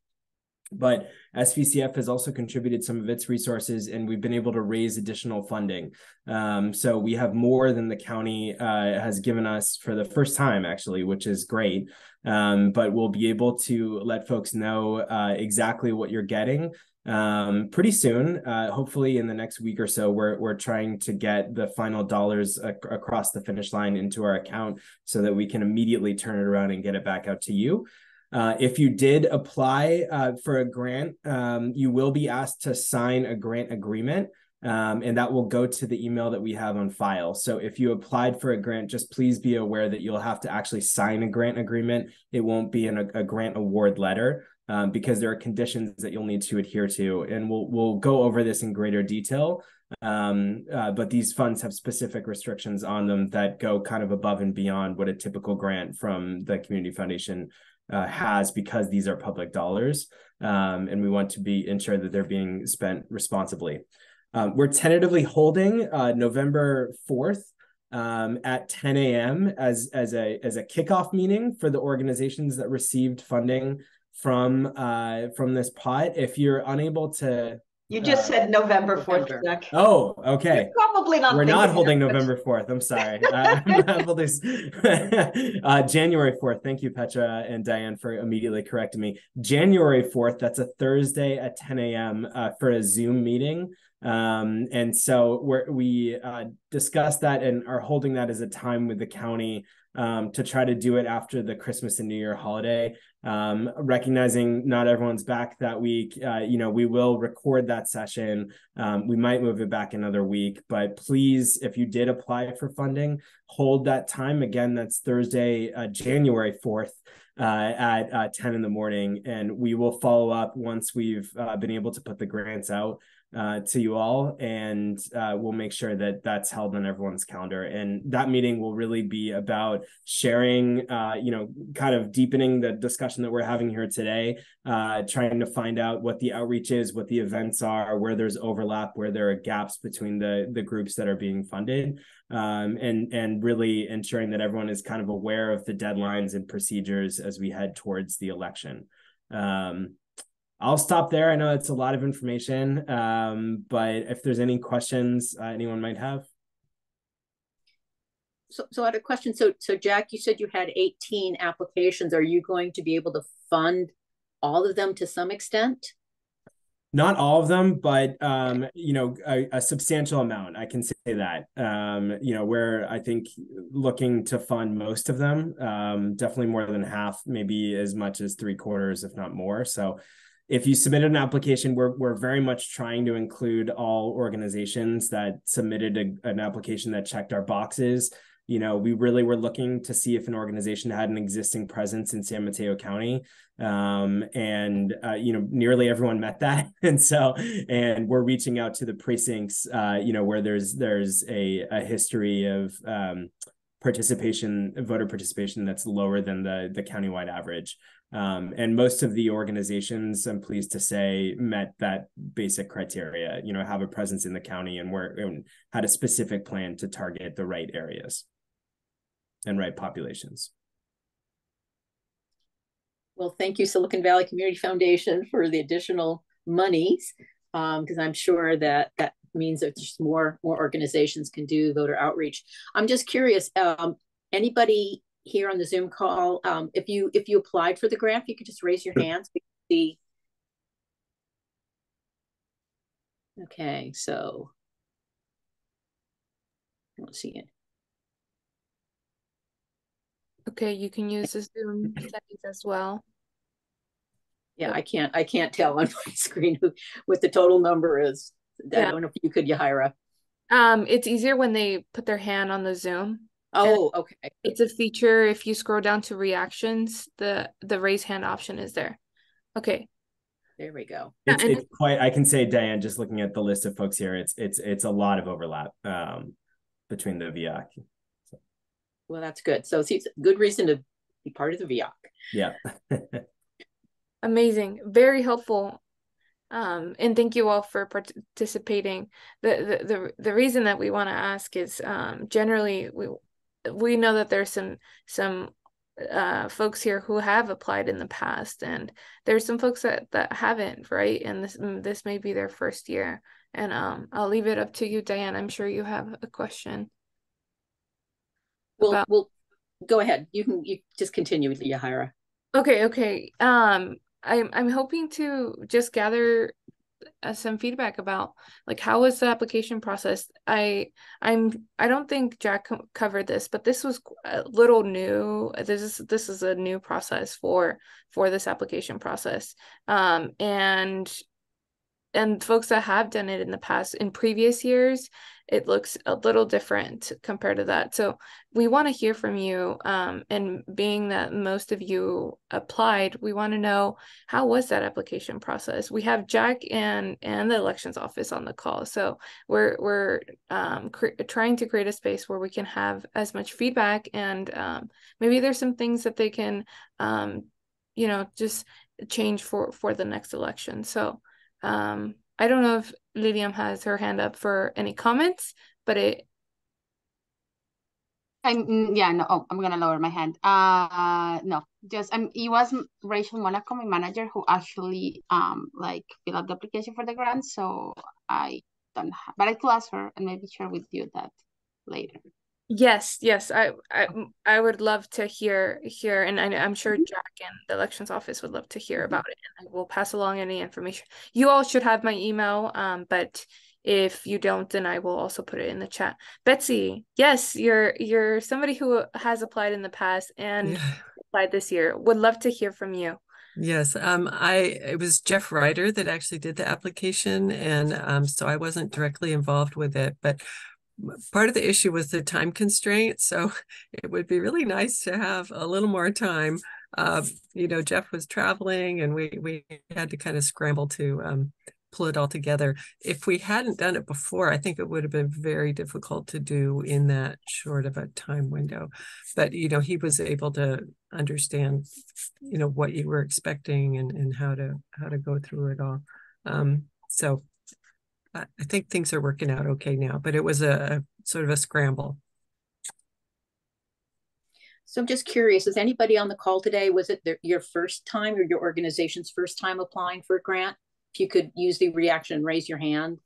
but SVCF has also contributed some of its resources, and we've been able to raise additional funding. Um, so we have more than the county uh, has given us for the first time, actually, which is great. Um, but we'll be able to let folks know uh, exactly what you're getting um, pretty soon. Uh, hopefully, in the next week or so, we're we're trying to get the final dollars ac- across the finish line into our account so that we can immediately turn it around and get it back out to you. Uh, if you did apply uh, for a grant, um, you will be asked to sign a grant agreement. Um, and that will go to the email that we have on file. So if you applied for a grant, just please be aware that you'll have to actually sign a grant agreement. It won't be in a, a grant award letter um, because there are conditions that you'll need to adhere to, and we'll we'll go over this in greater detail. Um, uh, but these funds have specific restrictions on them that go kind of above and beyond what a typical grant from the community foundation uh, has because these are public dollars, um, and we want to be ensure that they're being spent responsibly. Um, we're tentatively holding uh, November fourth um, at 10 a.m. as as a as a kickoff meeting for the organizations that received funding from uh from this pot if you're unable to you just uh, said November 4th, Jack. Oh, okay. You're probably not. We're not holding November 4th. I'm sorry. uh, [LAUGHS] [LAUGHS] uh, January 4th. Thank you, Petra and Diane, for immediately correcting me. January 4th, that's a Thursday at 10 a.m. Uh, for a Zoom meeting. Um, and so we're, we uh, discussed that and are holding that as a time with the county um, to try to do it after the Christmas and New Year holiday. Um, recognizing not everyone's back that week, uh, you know, we will record that session. Um, we might move it back another week, but please, if you did apply for funding, hold that time. Again, that's Thursday, uh, January 4th. Uh, at uh, 10 in the morning, and we will follow up once we've uh, been able to put the grants out uh, to you all, and uh, we'll make sure that that's held on everyone's calendar. And that meeting will really be about sharing, uh, you know, kind of deepening the discussion that we're having here today, uh, trying to find out what the outreach is, what the events are, where there's overlap, where there are gaps between the the groups that are being funded, um, and and really ensuring that everyone is kind of aware of the deadlines and procedures as we head towards the election. Um, I'll stop there. I know it's a lot of information, um, but if there's any questions uh, anyone might have. so, so I had a question. So, so Jack, you said you had 18 applications. Are you going to be able to fund all of them to some extent? Not all of them, but um, you know, a, a, substantial amount. I can say that. Um, you know, where I think looking to fund most of them, um, definitely more than half, maybe as much as three quarters, if not more. So if you submitted an application, we're, we're very much trying to include all organizations that submitted a, an application that checked our boxes. You know, we really were looking to see if an organization had an existing presence in San Mateo County. Um, and, uh, you know, nearly everyone met that. [LAUGHS] And so, and we're reaching out to the precincts, uh, you know, where there's, there's a, a history of, um, participation voter participation that's lower than the the countywide average um, and most of the organizations, I'm pleased to say, met that basic criteria. You know, have a presence in the county and were and had a specific plan to target the right areas and right populations. Well, thank you, Silicon Valley Community Foundation, for the additional monies, because um, I'm sure that that means that just more more organizations can do voter outreach. I'm just curious. Um, anybody here on the Zoom call. Um, if you if you applied for the grant, you could just raise your hands. We can see. Okay, so I don't see it. Okay, you can use the Zoom settings as well. Yeah, I can't I can't tell on [LAUGHS] my screen who, what the total number is. I don't know if you could, Yahira. Um, it's easier when they put their hand on the Zoom. Oh, okay. It's a feature. If you scroll down to reactions, the the raise hand option is there. Okay. There we go. It's, yeah, it's quite. I can say, Diane, just looking at the list of folks here, it's it's it's a lot of overlap um, between the VEOAC. So. Well, that's good. So it's good reason to be part of the VEOAC. Yeah. [LAUGHS] Amazing. Very helpful. Um, and thank you all for participating. The, the the the reason that we want to ask is um, generally we we know that there's some some uh, folks here who have applied in the past, and there's some folks that that haven't, right? And this mm, this may be their first year. And um, I'll leave it up to you, Diane. I'm sure you have a question. Well, about... well, go ahead. You can you just continue with Yahira. Okay, okay. Um, I'm I'm hoping to just gather uh, some feedback about like how was the application process? I i'm i don't think jack co covered this but this was a little new. This is this is a new process for for this application process. Um and and folks that have done it in the past in previous years it looks a little different compared to that. So we want to hear from you um, and being that most of you applied we want to know how was that application process? We have jack and and the elections office on the call so we're we're um, trying to create a space where we can have as much feedback and um, maybe there's some things that they can um, you know just change for for the next election. So um, I don't know if Lilium has her hand up for any comments, but it. I'm mm, yeah no oh I'm gonna lower my hand. Uh no just um it was Rachel Monaco my manager who actually um like filled out the application for the grant so I don't have, but I could ask her and maybe share with you that later. Yes, yes, I, I, I would love to hear hear, and I, I'm sure mm-hmm. Jack and the elections office would love to hear mm-hmm. about it, and I will pass along any information. You all should have my email, um, but if you don't, then I will also put it in the chat. Betsy, yes, you're you're somebody who has applied in the past and yeah. applied this year. Would love to hear from you. Yes, um, I it was Jeff Ryder that actually did the application, and um, so I wasn't directly involved with it, but part of the issue was the time constraint. So [LAUGHS] it would be really nice to have a little more time. Uh, you know, Jeff was traveling and we, we had to kind of scramble to um, pull it all together. If we hadn't done it before, I think it would have been very difficult to do in that short of a time window. But, you know, he was able to understand, you know, what you were expecting and, and how to how to go through it all. Um, so I think things are working out okay now, but it was a, a sort of a scramble. So I'm just curious, is anybody on the call today, was it their, your first time or your organization's first time applying for a grant? If you could use the reaction and raise your hand.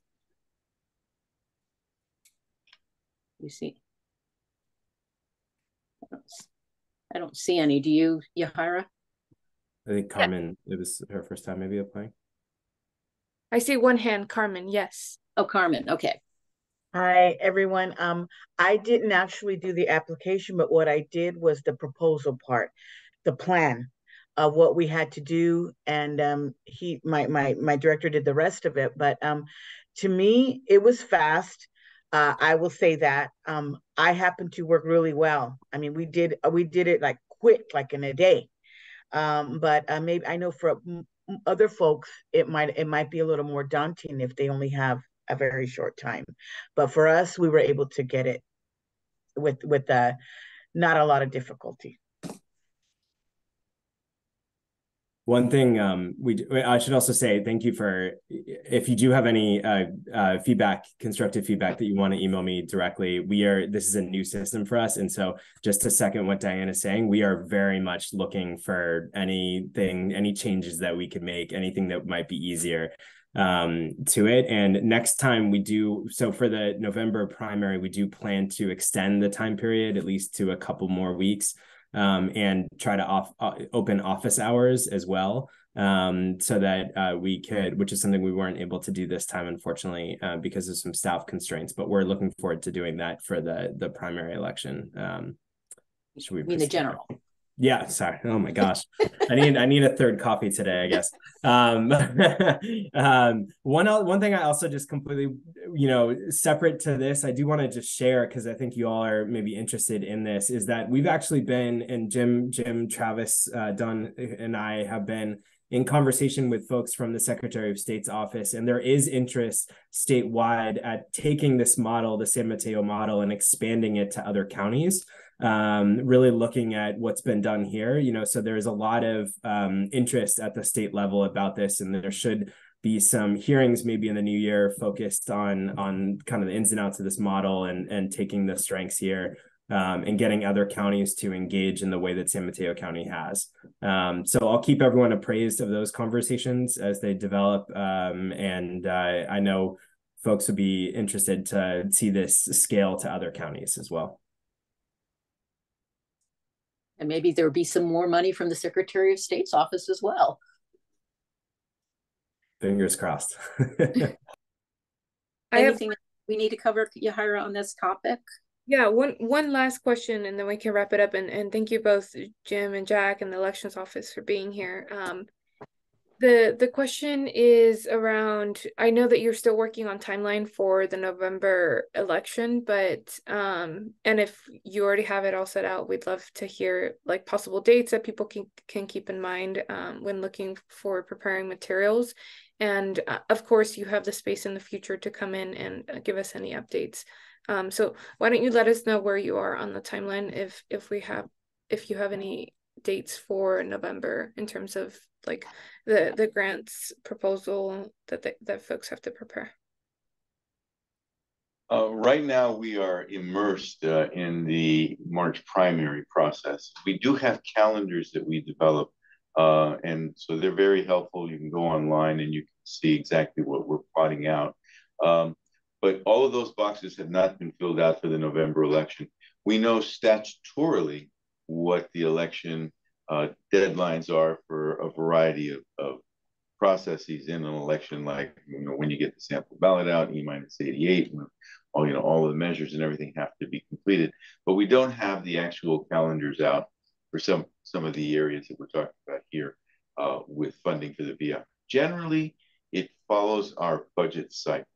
You see. I don't see any. Do you, Yahira? I think Carmen, it was her first time maybe applying. I see one hand, Carmen. Yes. Oh, Carmen. Okay. Hi, everyone. Um, I didn't actually do the application, but what I did was the proposal part, the plan of what we had to do, and um, he, my my my director, did the rest of it. But um, to me, it was fast. Uh, I will say that um, I happened to work really well. I mean, we did we did it like quick, like in a day. Um, but uh, maybe I know for other folks, it might it might be a little more daunting if they only have a very short time. But for us, we were able to get it with with uh, not a lot of difficulty. One thing um, we I should also say thank you for if you do have any uh, uh, feedback, constructive feedback that you want to email me directly. We are this is a new system for us, and so just to second what Diane is saying, we are very much looking for anything, any changes that we could make, anything that might be easier um, to it. And next time we do, so for the November primary, we do plan to extend the time period at least to a couple more weeks um, and try to off, uh, open office hours as well. Um, so that uh, we could, which is something we weren't able to do this time, unfortunately, uh, because of some staff constraints. But we're looking forward to doing that for the the primary election. Um, should we mean the general? Yeah, sorry. Oh my gosh. I need I need a third coffee today, I guess. Um, [LAUGHS] um one one thing I also just completely, you know, separate to this, I do want to just share because I think you all are maybe interested in this, is that we've actually been and Jim, Jim, Travis, uh, Dunn, and I have been in conversation with folks from the Secretary of State's office, and there is interest statewide at taking this model, the San Mateo model, and expanding it to other counties um, really looking at what's been done here. You know, so there's a lot of um, interest at the state level about this, and there should be some hearings maybe in the new year focused on on kind of the ins and outs of this model and and taking the strengths here um, and getting other counties to engage in the way that San Mateo County has. Um, so I'll keep everyone appraised of those conversations as they develop. Um, and uh, I know folks would be interested to see this scale to other counties as well and maybe there would be some more money from the Secretary of State's office as well. Fingers crossed. [LAUGHS] Anything have, we need to cover, Yahira, on this topic? Yeah, one one last question, and then we can wrap it up. And and thank you both, Jim and Jack, and the elections office for being here. Um, the the question is around I know that you're still working on timeline for the November election, but um and if you already have it all set out, we'd love to hear like possible dates that people can can keep in mind um when looking for preparing materials. And uh, of course, you have the space in the future to come in and uh, give us any updates. Um so why don't you let us know where you are on the timeline if if we have if you have any dates for November in terms of like the the grants proposal that they, that folks have to prepare? Uh, right now, we are immersed uh, in the March primary process. We do have calendars that we develop, uh, and so they're very helpful. You can go online and you can see exactly what we're plotting out. Um, but all of those boxes have not been filled out for the November election. We know statutorily what the election uh, deadlines are for a variety of, of processes in an election, like you know when you get the sample ballot out, E minus 88, when all you know all of the measures and everything have to be completed. But we don't have the actual calendars out for some some of the areas that we're talking about here uh, with funding for the VIA. Generally, it follows our budget cycle.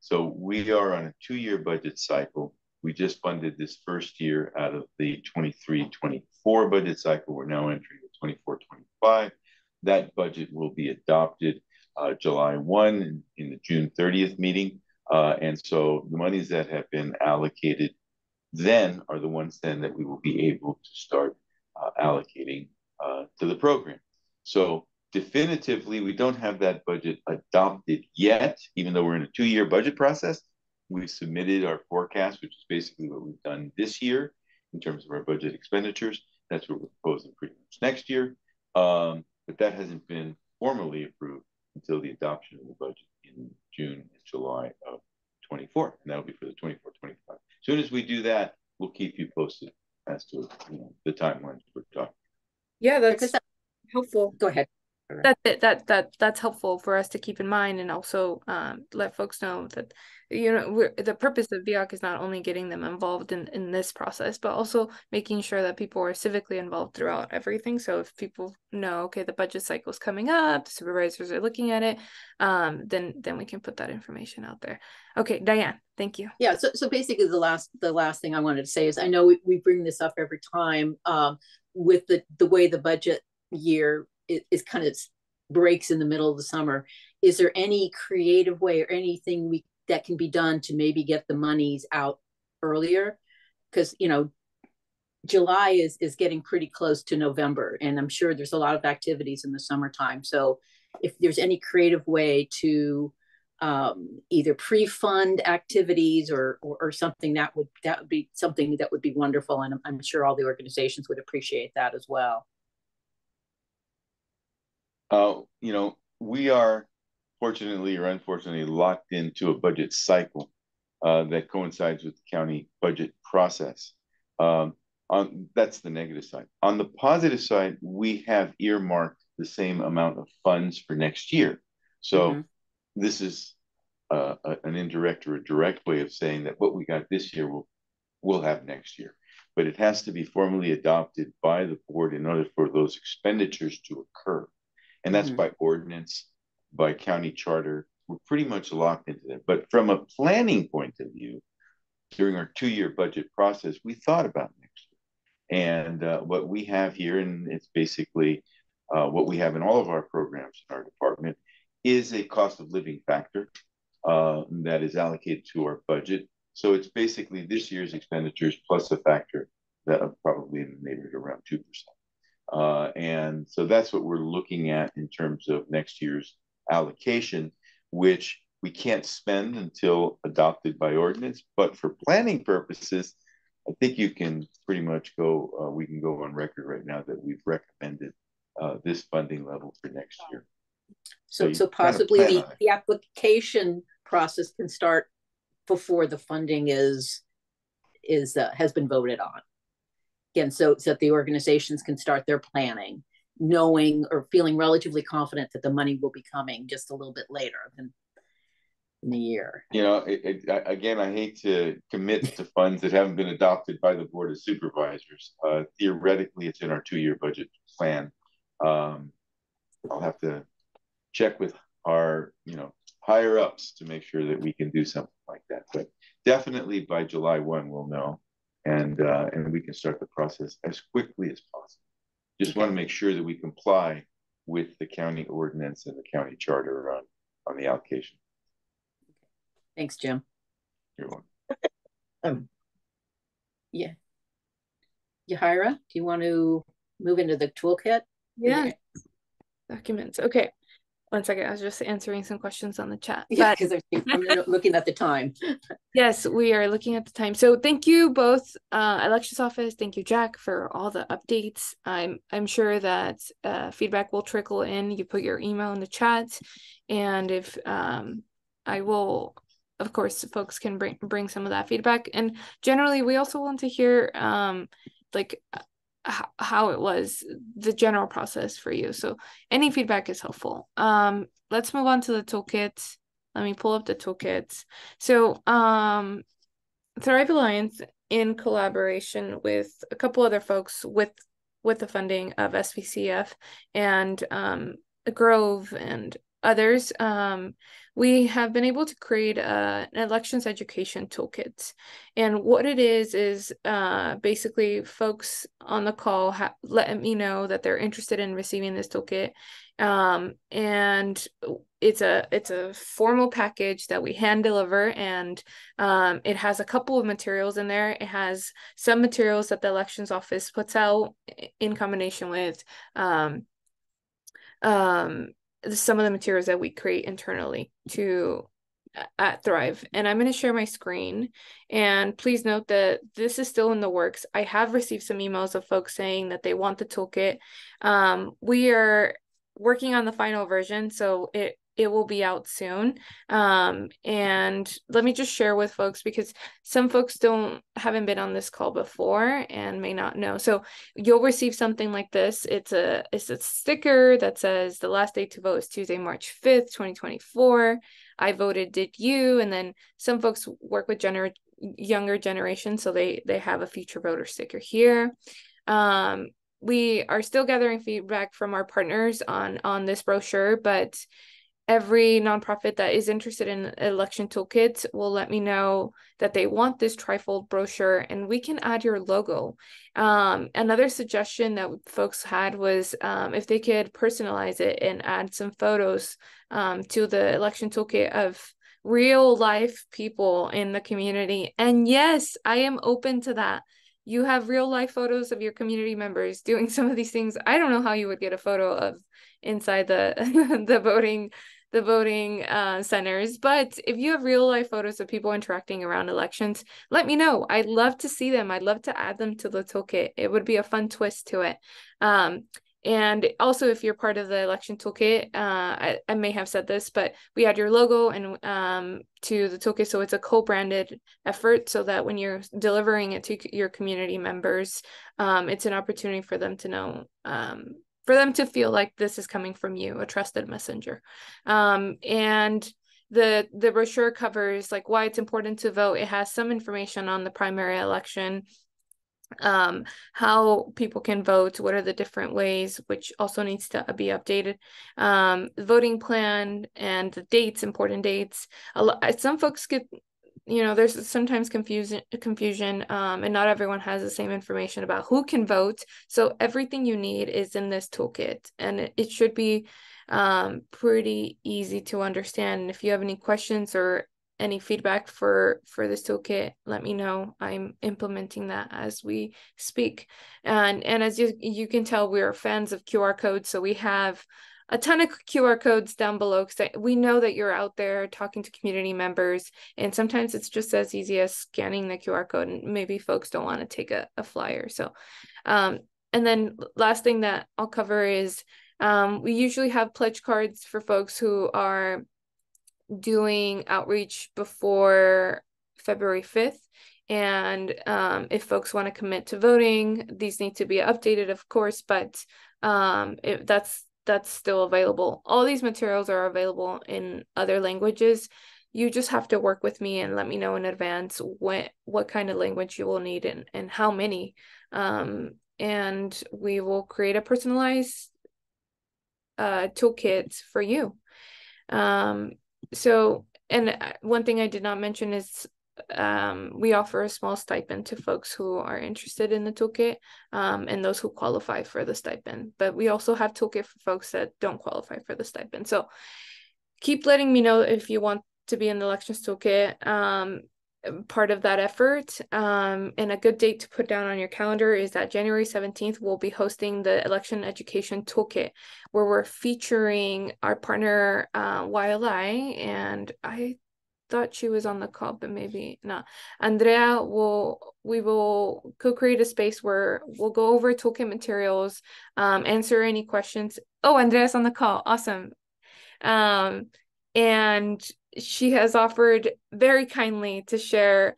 So we are on a two-year budget cycle we just funded this first year out of the 23 24 budget cycle. We're now entering the 24 25. That budget will be adopted uh, July 1 in, in, the June 30th meeting. Uh, and so the monies that have been allocated then are the ones then that we will be able to start uh, allocating uh, to the program. So definitively, we don't have that budget adopted yet, even though we're in a two year budget process we submitted our forecast, which is basically what we've done this year in terms of our budget expenditures. That's what we're proposing pretty much next year. Um, but that hasn't been formally approved until the adoption of the budget in June and July of 24. And that'll be for the 24 25. As soon as we do that, we'll keep you posted as to you know, the timelines we're talking. Yeah, that's helpful. Go ahead. That, that that that that's helpful for us to keep in mind and also um, let folks know that you know we're, the purpose of VEOAC is not only getting them involved in in this process but also making sure that people are civically involved throughout everything. So if people know okay the budget cycle is coming up the supervisors are looking at it um, then then we can put that information out there. Okay diane thank you. Yeah so, so basically the last the last thing i wanted to say is i know we, we bring this up every time um, with the the way the budget year is, is kind of breaks in the middle of the summer. Is there any creative way or anything we that can be done to maybe get the monies out earlier? Because you know july is is getting pretty close to november and i'm sure there's a lot of activities in the summertime. So if there's any creative way to um, either pre-fund activities or, or, or something that would that would be something that would be wonderful and I'm, I'm sure all the organizations would appreciate that as well uh, you know, we are fortunately or unfortunately locked into a budget cycle uh, that coincides with the county budget process. Um, on that's the negative side. On the positive side, we have earmarked the same amount of funds for next year. So mm-hmm. this is uh, a, an indirect or a direct way of saying that what we got this year will we'll have next year. But it has to be formally adopted by the board in order for those expenditures to occur and that's mm-hmm. by ordinance, by county charter. We're pretty much locked into that. But from a planning point of view, during our two-year budget process, we thought about next year. And uh, what we have here, and it's basically uh, what we have in all of our programs in our department, is a cost of living factor uh, that is allocated to our budget. So it's basically this year's expenditures plus a factor that are probably in the neighborhood around 2%. Uh, and so that's what we're looking at in terms of next year's allocation, which we can't spend until adopted by ordinance. But for planning purposes, I think you can pretty much go, uh, we can go on record right now that we've recommended uh, this funding level for next year. So, so, so possibly the, the application process can start before the funding is is uh, has been voted on again, so, so that the organizations can start their planning, knowing or feeling relatively confident that the money will be coming just a little bit later than in the year. You know, it, it, again, I hate to commit to funds that haven't been adopted by the board of supervisors. Uh, theoretically, it's in our two-year budget plan. Um, I'll have to check with our, you know, higher ups to make sure that we can do something like that. But definitely by July one, we'll know and uh, and we can start the process as quickly as possible. Just want to make sure that we comply with the county ordinance and the county charter on on the allocation. Thanks, Jim. You're welcome. [LAUGHS] um, yeah. Yahira, do you want to move into the toolkit? Yeah. Documents. Okay. One second, I was just answering some questions on the chat. Yeah, because I'm [LAUGHS] looking at the time. yes, we are looking at the time. So thank you both, uh, elections office. Thank you, Jack, for all the updates. I'm I'm sure that uh, feedback will trickle in. You put your email in the chat, and if um, I will of course folks can bring bring some of that feedback and generally we also want to hear um like how it was the general process for you. So any feedback is helpful. Um let's move on to the toolkit let me pull up the toolkits. So um thrive alliance in collaboration with a couple other folks with with the funding of svcf and um grove and others, um, we have been able to create a, an elections education toolkit. And what it is, is uh, basically folks on the call ha- let me know that they're interested in receiving this toolkit. Um, and it's a it's a formal package that we hand deliver and um, it has a couple of materials in there it has some materials that the elections office puts out in combination with um, um, some of the materials that we create internally to at Thrive. And I'm going to share my screen. And please note that this is still in the works. I have received some emails of folks saying that they want the toolkit. Um, we are working on the final version. So it it will be out soon. Um, and let me just share with folks because some folks don't haven't been on this call before and may not know. So you'll receive something like this. It's a it's a sticker that says the last day to vote is Tuesday, March 5th, 2024. I voted, did you? And then some folks work with gener younger generation, so they they have a future voter sticker here. Um, we are still gathering feedback from our partners on on this brochure, but every nonprofit that is interested in election toolkits will let me know that they want this trifold brochure and we can add your logo. Um, another suggestion that folks had was um, if they could personalize it and add some photos um, to the election toolkit of real life people in the community. And yes i am open to that. You have real life photos of your community members doing [LAUGHS] some of these things. I don't know how you would get a photo of inside the [LAUGHS] the voting the voting uh, centers but if you have real life photos of people interacting around elections let me know. I'd love to see them. I'd love to add them to the toolkit. It would be a fun twist to it. Um, and also, if you're part of the election toolkit, uh, I, I, may have said this, but we add your logo and um, to the toolkit, so it's a co-branded effort, so that when you're delivering it to your community members, um, it's an opportunity for them to know, um, for them to feel like this is coming from you, a trusted messenger, um, and the the brochure covers like why it's important to vote. It has some information on the primary election um, how people can vote, what are the different ways, which also needs to be updated, um, voting plan and the dates, important dates. Lot, some folks get, you know, there's sometimes confusion, confusion, um, and not everyone has the same information about who can vote. So everything you need is in this toolkit, and it, should be um, pretty easy to understand. And if you have any questions or any feedback for for this toolkit let me know i'm implementing that as we speak and and as you you can tell we're fans of qr codes so we have a ton of qr codes down below because we know that you're out there talking to community members and sometimes it's just as easy as scanning the qr code and maybe folks don't want to take a, a flyer so um and then last thing that i'll cover is um, we usually have pledge cards for folks who are doing outreach before February 5th. And um, if folks want to commit to voting, these need to be updated, of course, but um, if that's that's still available. All these materials are available in other languages. You just have to work with me and let me know in advance what what kind of language you will need and, and how many. Um, and we will create a personalized uh, toolkit for you. Um, so and uh, one thing i did not mention is um, we offer a small stipend to folks who are interested in the toolkit um, and those who qualify for the stipend but we also have toolkit for folks that don't qualify for the stipend so keep letting me know if you want to be in the elections toolkit um, part of that effort. Um, and a good date to put down on your calendar is that January 17th, we'll be hosting the Election Education Toolkit, where we're featuring our partner, uh, YLI. And I thought she was on the call, but maybe not. Andrea will, we will co-create a space where we'll go over toolkit materials, um, answer any questions. Oh, Andrea's on the call. Awesome. Um, and she has offered very kindly to share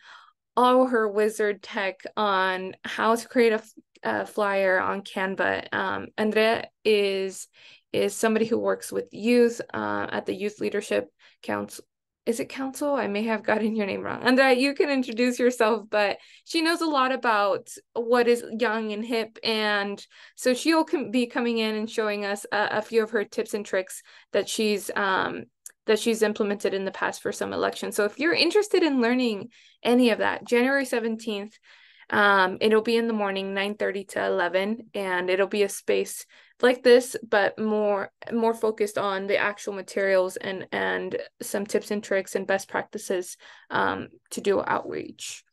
all her wizard tech on how to create a, a flyer on Canva. Um, Andrea is is somebody who works with youth uh, at the Youth Leadership Council. Is it council? I may have [LAUGHS] gotten your name wrong. Andrea, you can introduce yourself, but she knows a lot about what is young and hip. And so she'll be coming in and showing us a, a few of her tips and tricks that she's um, that she's implemented in the past for some elections. So if you're interested in learning any of that, January 17th, um, it'll be in the morning, 9:30 to 11, and it'll be a space like this, but more more focused on the actual materials and and some tips and tricks and best practices um, to do outreach.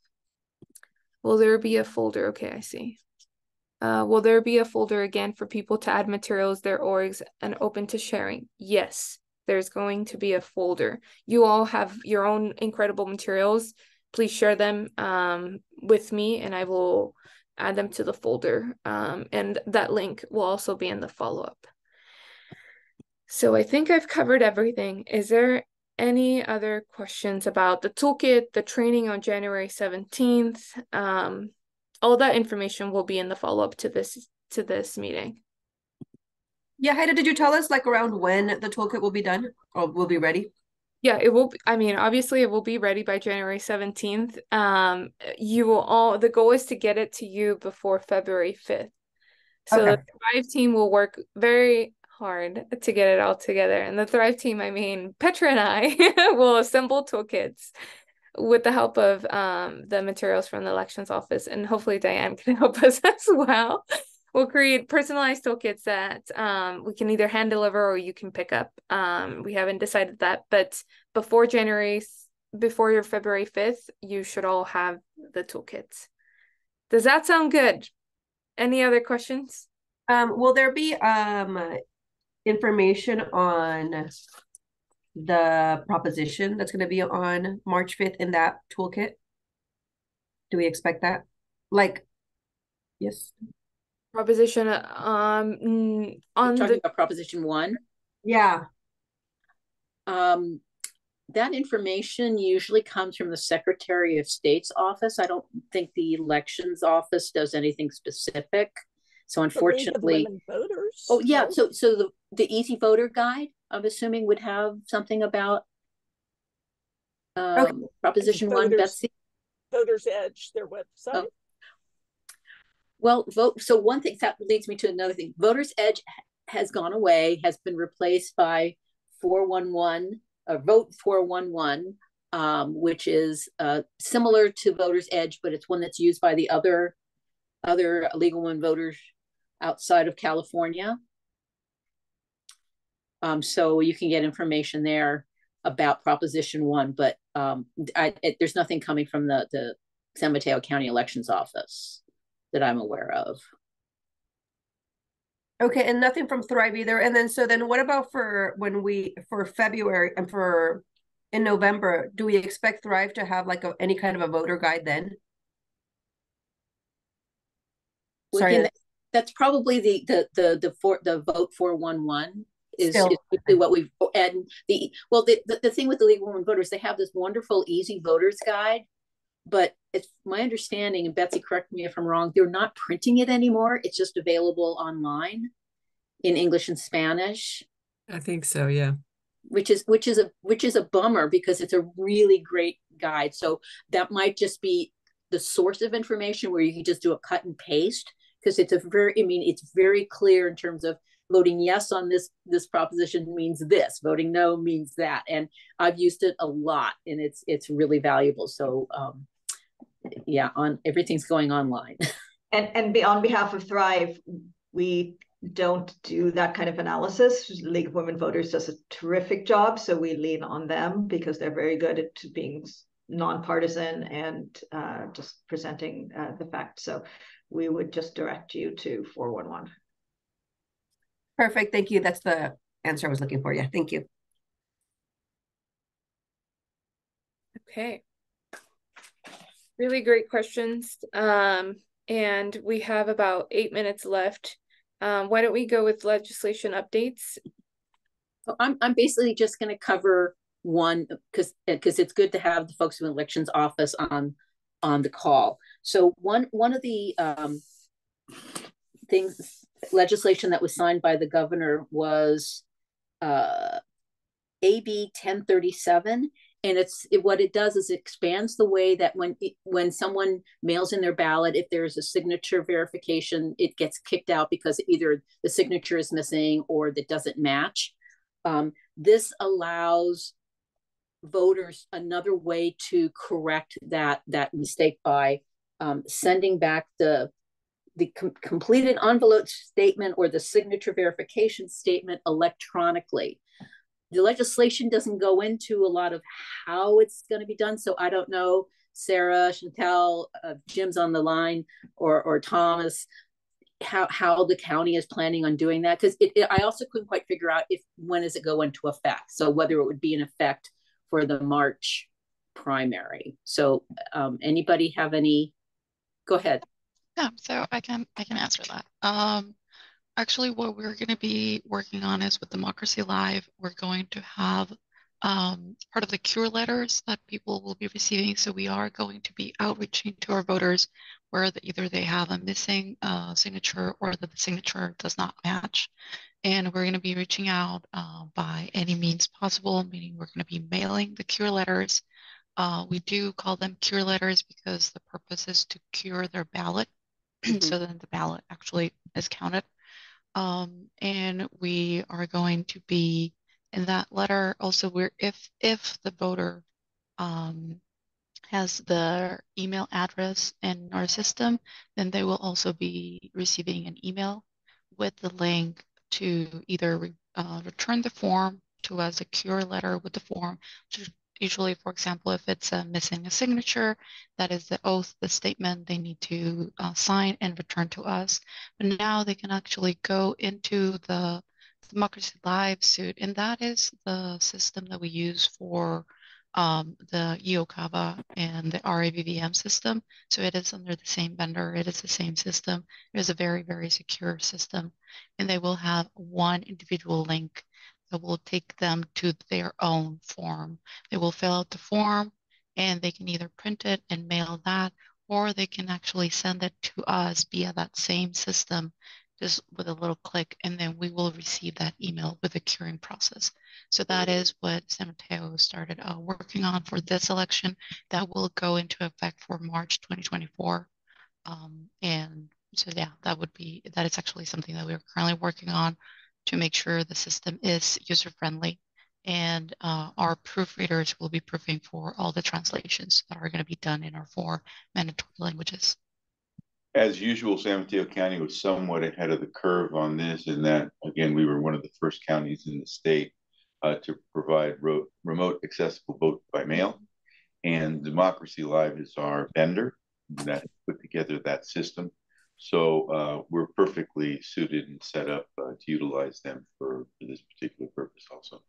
Will there be a folder? Okay, I see. Uh, will there be a folder again for people to add materials, their orgs, and open to sharing? Yes there's going to be a folder. You all have your own incredible materials. Please share them um, with me and I will add them to the folder. Um, and that link will also be in the follow-up. So I think I've covered everything. Is there any other questions about the toolkit, the training on January 17th? Um, all that information will be in the follow-up to this to this meeting. Yeah, Yahira, did you tell us like around when the toolkit will be done or will be ready? Yeah, it will. Be, I mean, obviously, it will be ready by January seventeenth. Um, you will all. The goal is to get it to you before February fifth. So okay. the Thrive team will work very hard to get it all together. And the Thrive team, I mean, Petra and I [LAUGHS] will assemble toolkits with the help of um, the materials from the elections office, and hopefully Diane can [LAUGHS] help us as well we'll create personalized toolkits that um, we can either hand deliver or you can pick up. Um, we haven't decided that, but before January, before your February 5th, you should all have the toolkits. Does that sound good? Any other questions? Um, will there be um, information on the proposition that's going to be on March 5th in that toolkit? Do we expect that? Like, yes. Proposition um on talking the about proposition one. Yeah. Um that information usually comes from the Secretary of State's office. I don't think the elections office does anything specific. So unfortunately, voters. Oh yeah, so so the the Easy Voter Guide, I'm assuming would have something about um, okay. Proposition voters, One, Betsy. Voters Edge, their website. Oh. Well, vote. So one thing that leads me to another thing. Voters Edge has gone away, has been replaced by 411, uh, Vote 411, um, which is uh, similar to Voters Edge, but it's one that's used by the other other League of Women Voters outside of California. Um, so you can get information there about Proposition One, but um, I, it, there's nothing coming from the the San Mateo County Elections Office that I'm aware of. Okay, and nothing from Thrive either. And then so then what about for when we for February and for in November, do we expect Thrive to have like a, any kind of a voter guide then? Sorry, that's probably the the the the for the vote four one one is, is what we've and the well the, the the thing with the League of Women Voters they have this wonderful easy voters guide but it's my understanding, and Betsy, correct me if I'm wrong, they're not printing it anymore. It's just available online in English and Spanish. I think so, yeah. Which is which is a which is a bummer because it's a really great guide. So that might just be the source of information where you can just do a cut and paste because it's a very I mean it's very clear in terms of voting yes on this this proposition means this voting no means that and i've used it a lot and it's it's really valuable so um yeah, on everything's going online. [LAUGHS] and and be, on behalf of Thrive, we don't do that kind of analysis. League of Women Voters does a terrific job, so we lean on them because they're very good at being nonpartisan and uh, just presenting uh, the facts. So we would just direct you to 411. Perfect. Thank you. That's the answer I was looking for. Yeah. Thank you. Okay really great questions. Um, and we have about eight minutes left. Um, why don't we go with legislation updates? So I'm, I'm basically just going to cover one because because it's good to have the folks from the elections office on on the call. So one one of the um, things legislation that was signed by the governor was uh, AB 1037 and it's it, what it does is it expands the way that when when someone mails in their ballot if there's a signature verification it gets kicked out because either the signature is missing or that doesn't match. Um, this allows voters another way to correct that that mistake by um, sending back the the com completed envelope statement or the signature verification statement electronically the legislation doesn't go into a lot of how it's going to be done. So I don't know, Sarah, Chantel, uh, Jim's on the line, or or Thomas, how how the county is planning on doing that because I also couldn't quite figure out if when does it go into effect. So whether it would be in effect for the March primary. So um, anybody have any? Go ahead. Yeah, so I can I can answer that. Um, actually what we're going to be working on is with Democracy Live, we're going to have um, part of the cure letters that people will be receiving. So we are going to be outreaching to our voters where the, either they have a missing uh, signature or that the signature does not match. And we're going to be reaching out uh, by any means possible, meaning we're going to be mailing the cure letters. Uh, we do call them cure letters because the purpose is to cure their ballot. [CLEARS THROAT] Mm -hmm. so then the ballot actually is counted. Um, and we are going to be in that letter also where if if the voter um, has the email address in our system, then they will also be receiving an email with the link to either re, uh, return the form to us a cure letter with the form. Usually, for example, if it's uh, missing a signature, that is the oath, the statement they need to uh, sign and return to us. But now they can actually go into the Democracy Live suite, and that is the system that we use for um, the UOCAVA and the RAVBM system. So it is under the same vendor, it is the same system. It is a very, very secure system, and they will have one individual link that will take them to their own form. They will fill out the form and they can either print it and mail that, or they can actually send it to us via that same system just with a little click, and then we will receive that email with the curing process. So that is what San Mateo started uh, working on for this election that will go into effect for March 2024. Um, and so yeah, that would be, that is actually something that we're currently working on to make sure the system is user friendly and uh, our proofreaders will be proofing for all the translations that are going to be done in our four mandatory languages as usual, San Mateo County was somewhat ahead of the curve on this, in that, again, we were one of the first counties in the state uh, to provide ro- remote accessible vote by mail. And Democracy Live is our vendor that put together that system. So uh, we're perfectly suited and set up uh, to utilize them for, for this particular purpose also.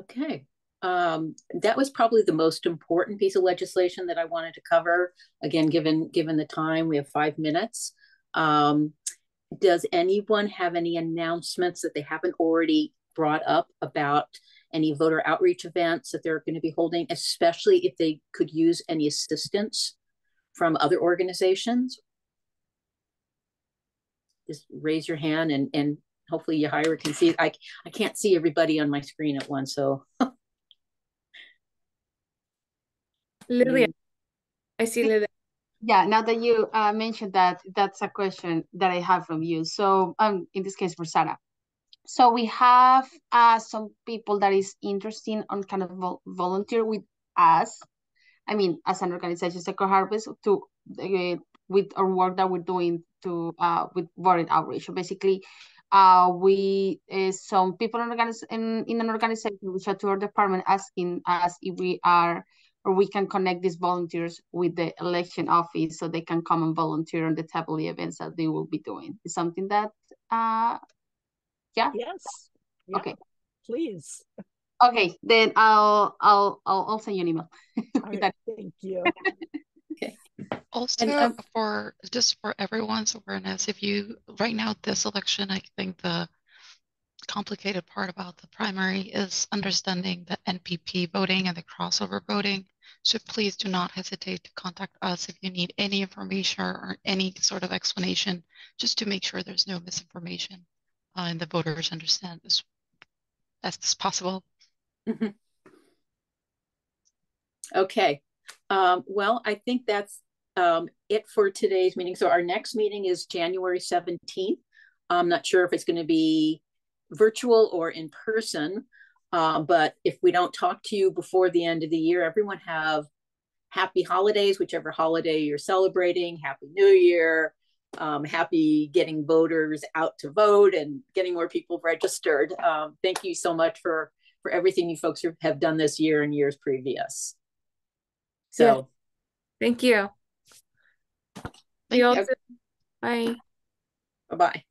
Okay um, that was probably the most important piece of legislation that I wanted to cover. Again, given given the time, we have five minutes. Um, does anyone have any announcements that they haven't already brought up about any voter outreach events that they're going to be holding, especially if they could use any assistance from other organizations? Just raise your hand and and hopefully Yahira can see. I I can't see everybody on my screen at once, so. [LAUGHS] Lillian, I see Lillian. Yeah, now that you uh, mentioned that, that's a question that I have from you. So um, in this case for Sarah. So we have uh, some people that is interested on kind of vol volunteer with us. I mean, as an organization, Second Harvest, to uh, with our work that we're doing to uh, with voter outreach. So basically, uh, we uh, some people in, in, in an organization reach out to our department asking us if we are or we can connect these volunteers with the election office so they can come and volunteer on the type events that they will be doing. Is something that, uh, yeah? Yes. Yeah. Okay. Please. Okay, then I'll I'll I'll, I'll send you an email. [LAUGHS] right, thank you. [LAUGHS] okay. Also, and, um, for just for everyone's awareness, if you right now this election, I think the complicated part about the primary is understanding the NPP voting and the crossover voting. So please do not hesitate to contact us if you need any information or any sort of explanation, just to make sure there's no misinformation uh, and the voters understand as best as possible. Mm -hmm. Okay. Um, well, I think that's um, it for today's meeting. So our next meeting is January 17th. I'm not sure if it's going to be virtual or in person. Uh, but if we don't talk to you before the end of the year, everyone have happy holidays, whichever holiday you're celebrating. Happy New Year. Um, happy getting voters out to vote and getting more people registered. Um, thank you so much for for everything you folks have done this year and years previous. So, yeah. thank you. Thank you. Bye. Bye bye.